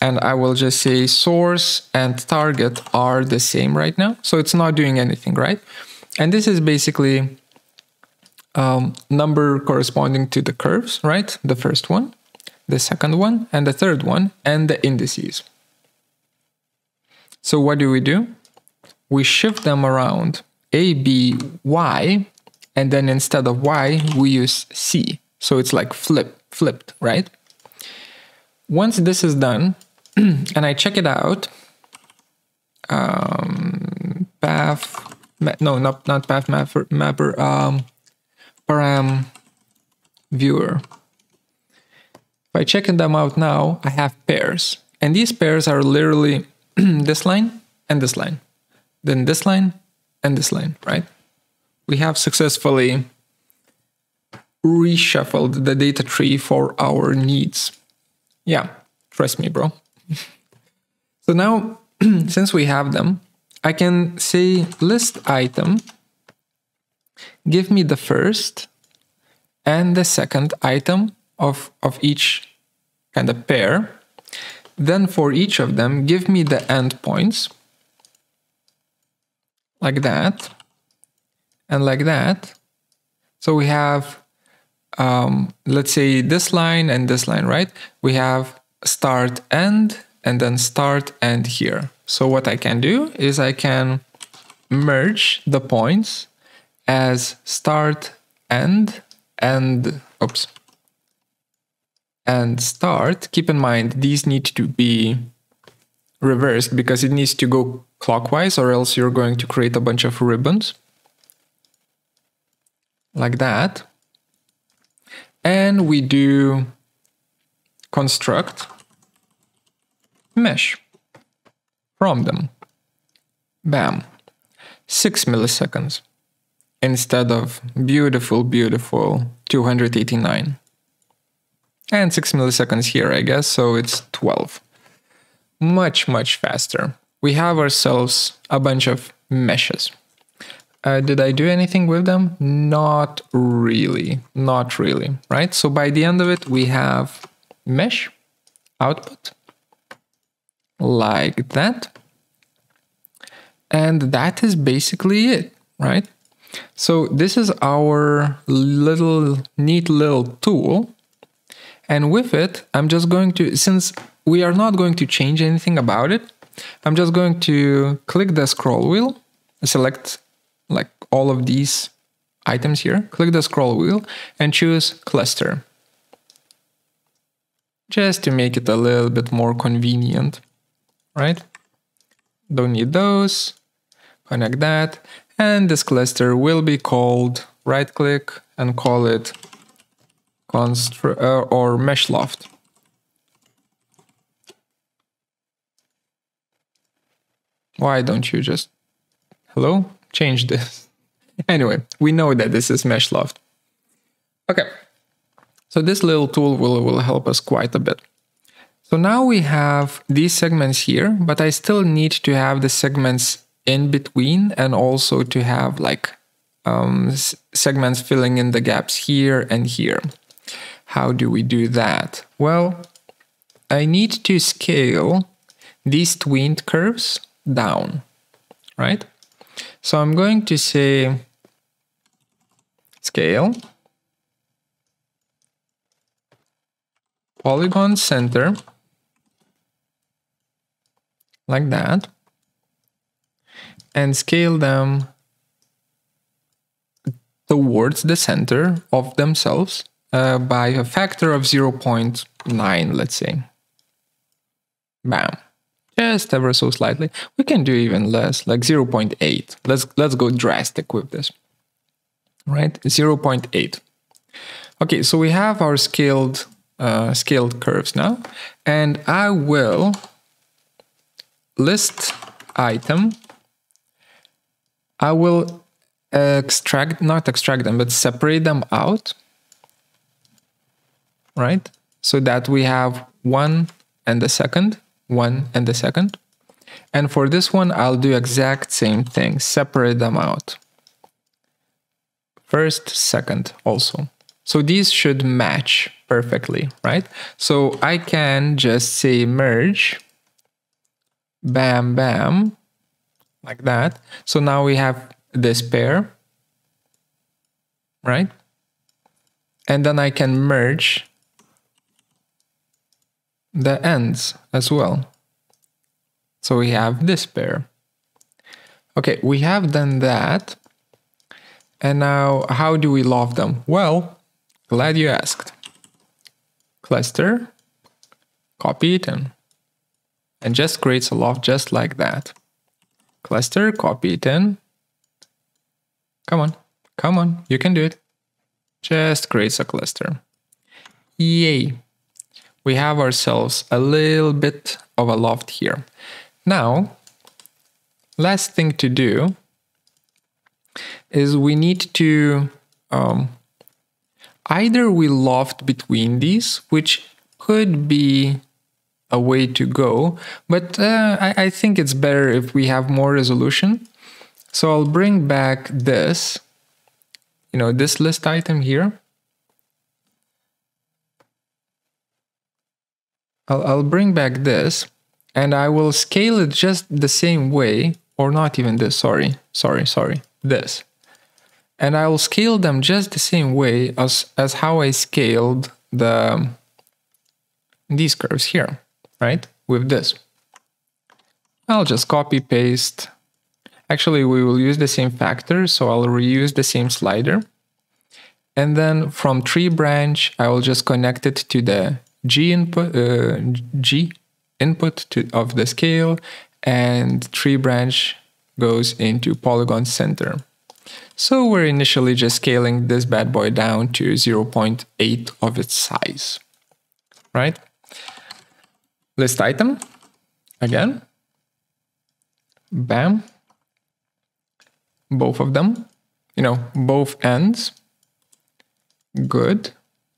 And I will just say source and target are the same right now. So it's not doing anything, right? And this is basically um, number corresponding to the curves, right? The first one the second one, and the third one, and the indices. So what do we do? We shift them around A, B, Y, and then instead of Y, we use C. So it's like flip, flipped, right? Once this is done, and I check it out, um, path, no, not, not path mapper, mapper um, param viewer. By checking them out now, I have pairs. And these pairs are literally this line and this line. Then this line and this line, right? We have successfully reshuffled the data tree for our needs. Yeah, trust me, bro. so now, since we have them, I can say list item, give me the first and the second item of, of each kind of pair. Then for each of them, give me the endpoints like that and like that. So we have, um, let's say this line and this line, right? We have start end and then start end here. So what I can do is I can merge the points as start end and oops and start, keep in mind these need to be reversed because it needs to go clockwise or else you're going to create a bunch of ribbons like that. And we do construct mesh from them. Bam. Six milliseconds instead of beautiful, beautiful 289 and 6 milliseconds here, I guess, so it's 12. Much, much faster. We have ourselves a bunch of meshes. Uh, did I do anything with them? Not really, not really, right? So by the end of it, we have mesh output like that. And that is basically it, right? So this is our little neat little tool and with it, I'm just going to, since we are not going to change anything about it, I'm just going to click the scroll wheel, select like all of these items here, click the scroll wheel and choose cluster. Just to make it a little bit more convenient, right? Don't need those, connect that, and this cluster will be called, right click and call it constr uh, or mesh loft. Why don't you just, hello, change this? anyway, we know that this is mesh loft. Okay, so this little tool will, will help us quite a bit. So now we have these segments here, but I still need to have the segments in between and also to have like um, segments filling in the gaps here and here. How do we do that? Well, I need to scale these tweened curves down, right? So I'm going to say scale, polygon center, like that, and scale them towards the center of themselves uh, by a factor of 0.9, let's say. Bam just ever so slightly. We can do even less, like 0.8. Let's let's go drastic with this. Right, 0.8. Okay, so we have our scaled uh, scaled curves now, and I will list item. I will extract, not extract them, but separate them out, right? So that we have one and the second one and the second. And for this one, I'll do exact same thing, separate them out. First, second also. So these should match perfectly, right? So I can just say merge, bam, bam, like that. So now we have this pair, right? And then I can merge the ends as well. So we have this pair. Okay, we have done that. And now how do we love them? Well, glad you asked. Cluster, copy it in, and just creates a loft just like that. Cluster, copy it in. Come on, come on, you can do it. Just creates a cluster. Yay we have ourselves a little bit of a loft here. Now, last thing to do is we need to um, either we loft between these, which could be a way to go, but uh, I, I think it's better if we have more resolution. So I'll bring back this, you know, this list item here. I'll, I'll bring back this and I will scale it just the same way, or not even this, sorry, sorry, sorry, this. And I will scale them just the same way as, as how I scaled the um, these curves here, right? With this. I'll just copy paste. Actually, we will use the same factor, so I'll reuse the same slider. And then from tree branch, I will just connect it to the G input, uh, G input to, of the scale, and tree branch goes into polygon center. So we're initially just scaling this bad boy down to 0.8 of its size, right? List item, again, bam, both of them, you know, both ends, good.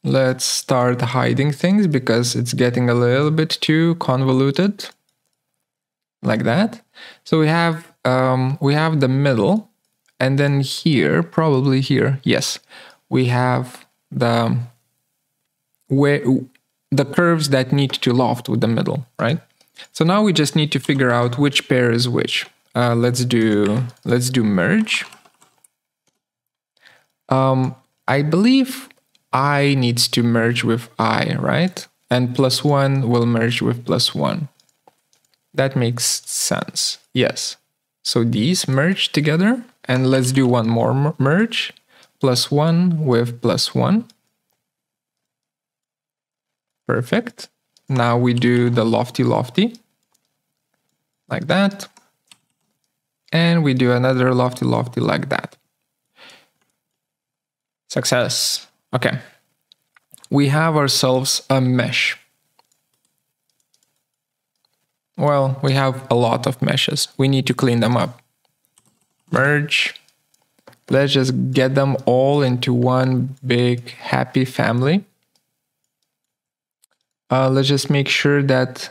Let's start hiding things because it's getting a little bit too convoluted. Like that. So we have um, we have the middle, and then here, probably here, yes, we have the where the curves that need to loft with the middle, right? So now we just need to figure out which pair is which. Uh, let's do let's do merge. Um, I believe i needs to merge with i, right? And plus 1 will merge with plus 1. That makes sense. Yes. So these merge together. And let's do one more merge. plus 1 with plus 1. Perfect. Now we do the lofty lofty, like that. And we do another lofty lofty like that. Success. Okay. We have ourselves a mesh. Well, we have a lot of meshes. We need to clean them up. Merge. Let's just get them all into one big happy family. Uh, let's just make sure that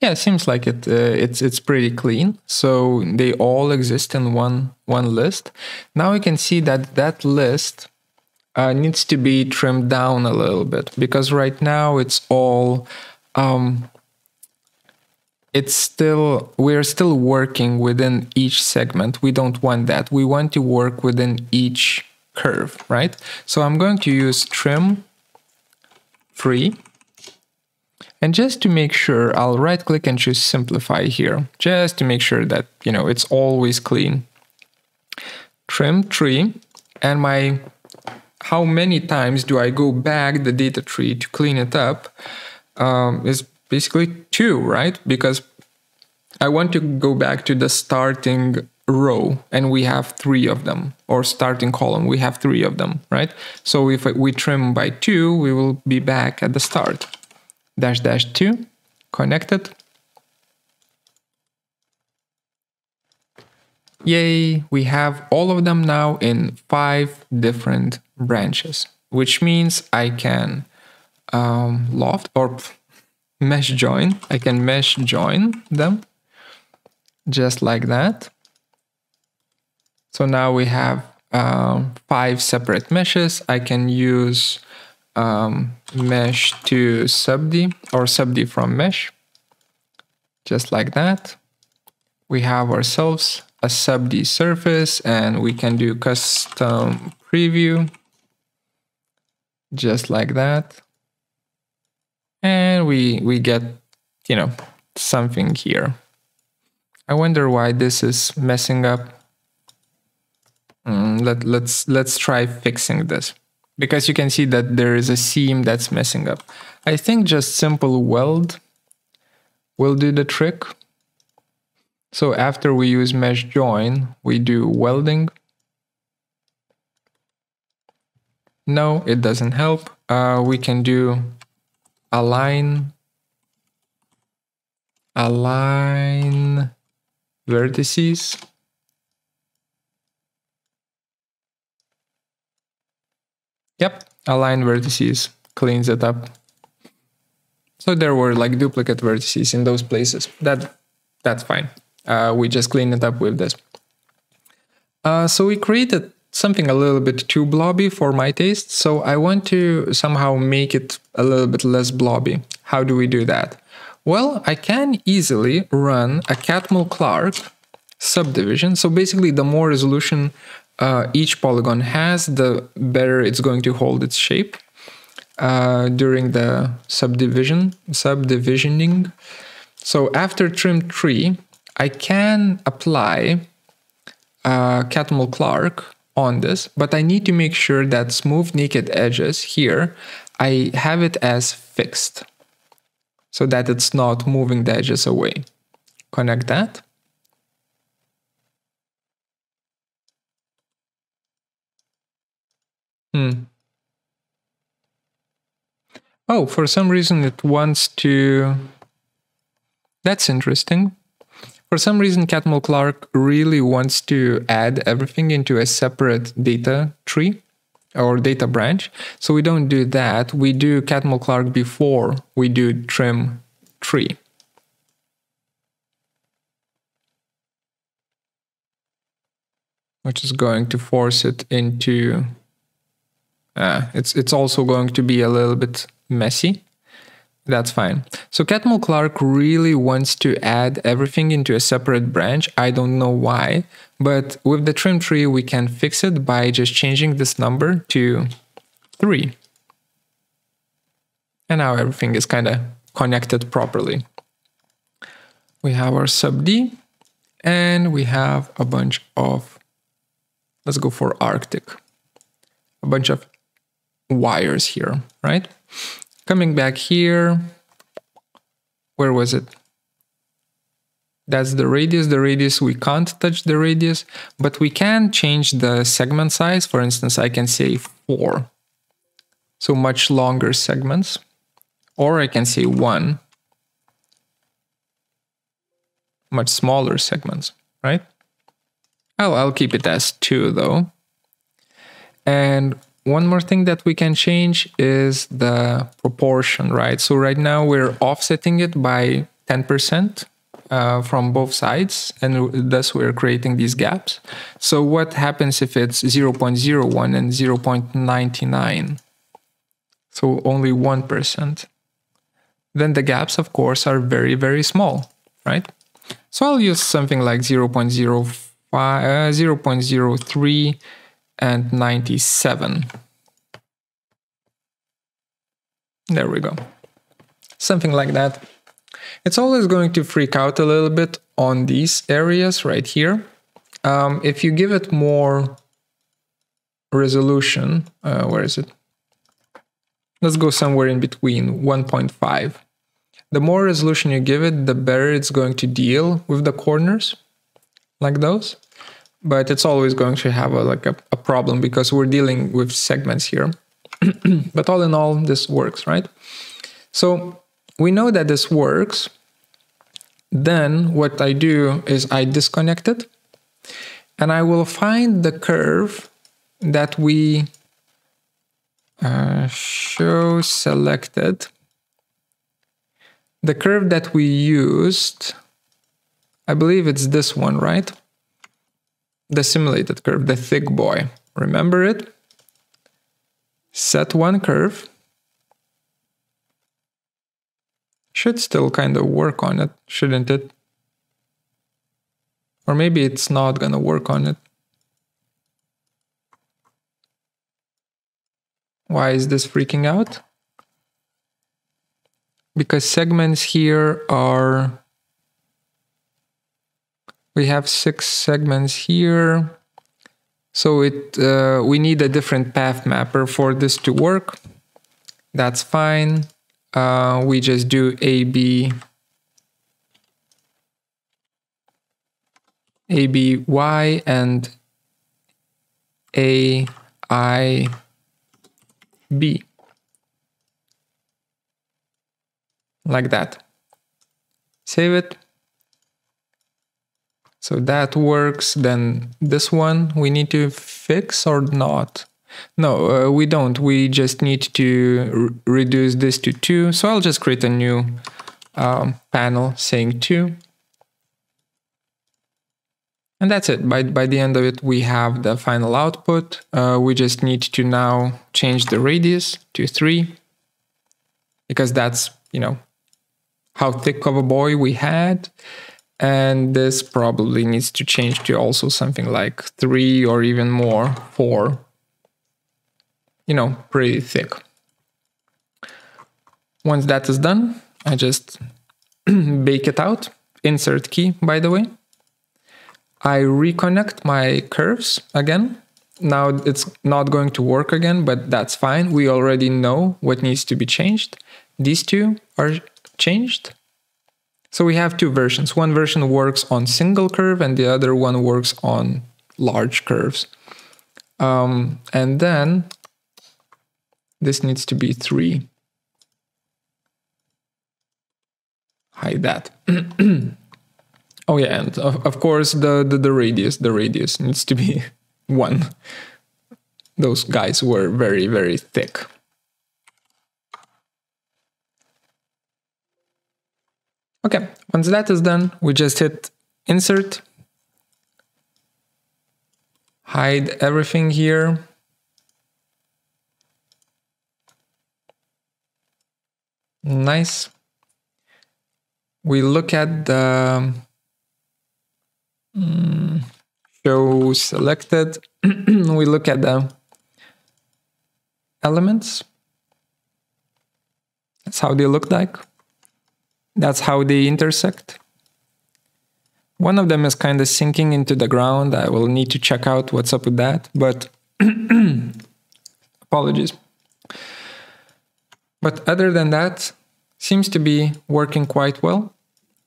yeah, it seems like it. Uh, it's it's pretty clean. So they all exist in one one list. Now we can see that that list uh, needs to be trimmed down a little bit because right now it's all. Um, it's still we're still working within each segment. We don't want that. We want to work within each curve, right? So I'm going to use trim tree and just to make sure, I'll right click and choose simplify here, just to make sure that, you know, it's always clean. Trim tree and my, how many times do I go back the data tree to clean it up um, is basically two, right? Because I want to go back to the starting row and we have three of them or starting column we have three of them right so if we trim by two we will be back at the start dash dash 2 connected. Yay, we have all of them now in five different branches, which means I can um, loft or mesh join. I can mesh join them just like that. So now we have um, five separate meshes. I can use um, mesh to subd or subd from mesh. Just like that. We have ourselves a subd surface and we can do custom preview. Just like that. And we, we get, you know, something here. I wonder why this is messing up. Mm, let, let's, let's try fixing this because you can see that there is a seam that's messing up. I think just simple weld will do the trick. So after we use mesh join, we do welding. No, it doesn't help. Uh, we can do align, align vertices. Yep, align vertices cleans it up. So there were like duplicate vertices in those places. That that's fine. Uh, we just clean it up with this. Uh, so we created something a little bit too blobby for my taste. So I want to somehow make it a little bit less blobby. How do we do that? Well, I can easily run a Catmull Clark subdivision. So basically, the more resolution uh, each polygon has, the better it's going to hold its shape uh, during the subdivision, subdivisioning. So after trim tree, I can apply uh, Catmull Clark on this, but I need to make sure that smooth naked edges here, I have it as fixed so that it's not moving the edges away. Connect that. Hmm. Oh, for some reason it wants to... That's interesting. For some reason, Catmull Clark really wants to add everything into a separate data tree or data branch. So we don't do that. We do Catmull Clark before we do trim tree. Which is going to force it into uh, it's it's also going to be a little bit messy. That's fine. So Catmull Clark really wants to add everything into a separate branch. I don't know why, but with the trim tree, we can fix it by just changing this number to three. And now everything is kind of connected properly. We have our sub D and we have a bunch of, let's go for Arctic. a bunch of wires here, right? Coming back here, where was it? That's the radius. The radius, we can't touch the radius, but we can change the segment size. For instance, I can say 4, so much longer segments. Or I can say 1, much smaller segments, right? I'll, I'll keep it as 2 though. And one more thing that we can change is the proportion, right? So right now we're offsetting it by 10% uh, from both sides, and thus we're creating these gaps. So what happens if it's 0.01 and 0.99? So only 1%. Then the gaps, of course, are very, very small, right? So I'll use something like 0.05, uh, 0.03 and 97. There we go. Something like that. It's always going to freak out a little bit on these areas right here. Um, if you give it more resolution, uh, where is it? Let's go somewhere in between 1.5. The more resolution you give it, the better it's going to deal with the corners, like those but it's always going to have a, like a, a problem because we're dealing with segments here. but all in all, this works, right? So we know that this works. Then what I do is I disconnect it and I will find the curve that we uh, show selected. The curve that we used, I believe it's this one, right? The simulated curve, the thick boy. Remember it? Set one curve. Should still kind of work on it, shouldn't it? Or maybe it's not gonna work on it. Why is this freaking out? Because segments here are we have six segments here. So it uh, we need a different path mapper for this to work. That's fine. Uh, we just do AB ABY and AIB. Like that. Save it. So that works. Then this one we need to fix or not? No, uh, we don't. We just need to reduce this to 2. So I'll just create a new um, panel saying 2. And that's it. By, by the end of it, we have the final output. Uh, we just need to now change the radius to 3 because that's, you know, how thick of a boy we had and this probably needs to change to also something like three or even more, four. You know, pretty thick. Once that is done, I just bake it out. Insert key, by the way. I reconnect my curves again. Now it's not going to work again, but that's fine. We already know what needs to be changed. These two are changed. So we have two versions. One version works on single curve and the other one works on large curves. Um, and then this needs to be three. Hide that. oh yeah, and of, of course the, the, the radius, the radius needs to be one. Those guys were very, very thick. Okay, once that is done, we just hit insert, hide everything here. Nice. We look at the um, show selected. we look at the elements. That's how they look like. That's how they intersect. One of them is kind of sinking into the ground. I will need to check out what's up with that. But Apologies. But other than that, seems to be working quite well.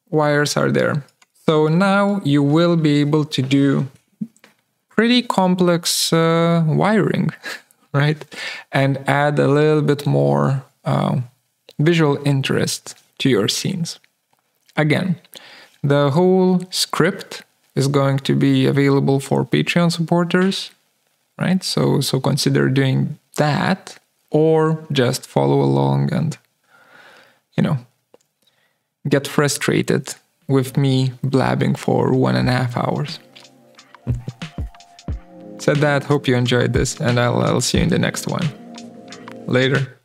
Wires are there. So now you will be able to do pretty complex uh, wiring, right? And add a little bit more uh, visual interest to your scenes. Again, the whole script is going to be available for Patreon supporters, right? So so consider doing that or just follow along and you know get frustrated with me blabbing for one and a half hours. Said that, hope you enjoyed this, and I'll, I'll see you in the next one. Later.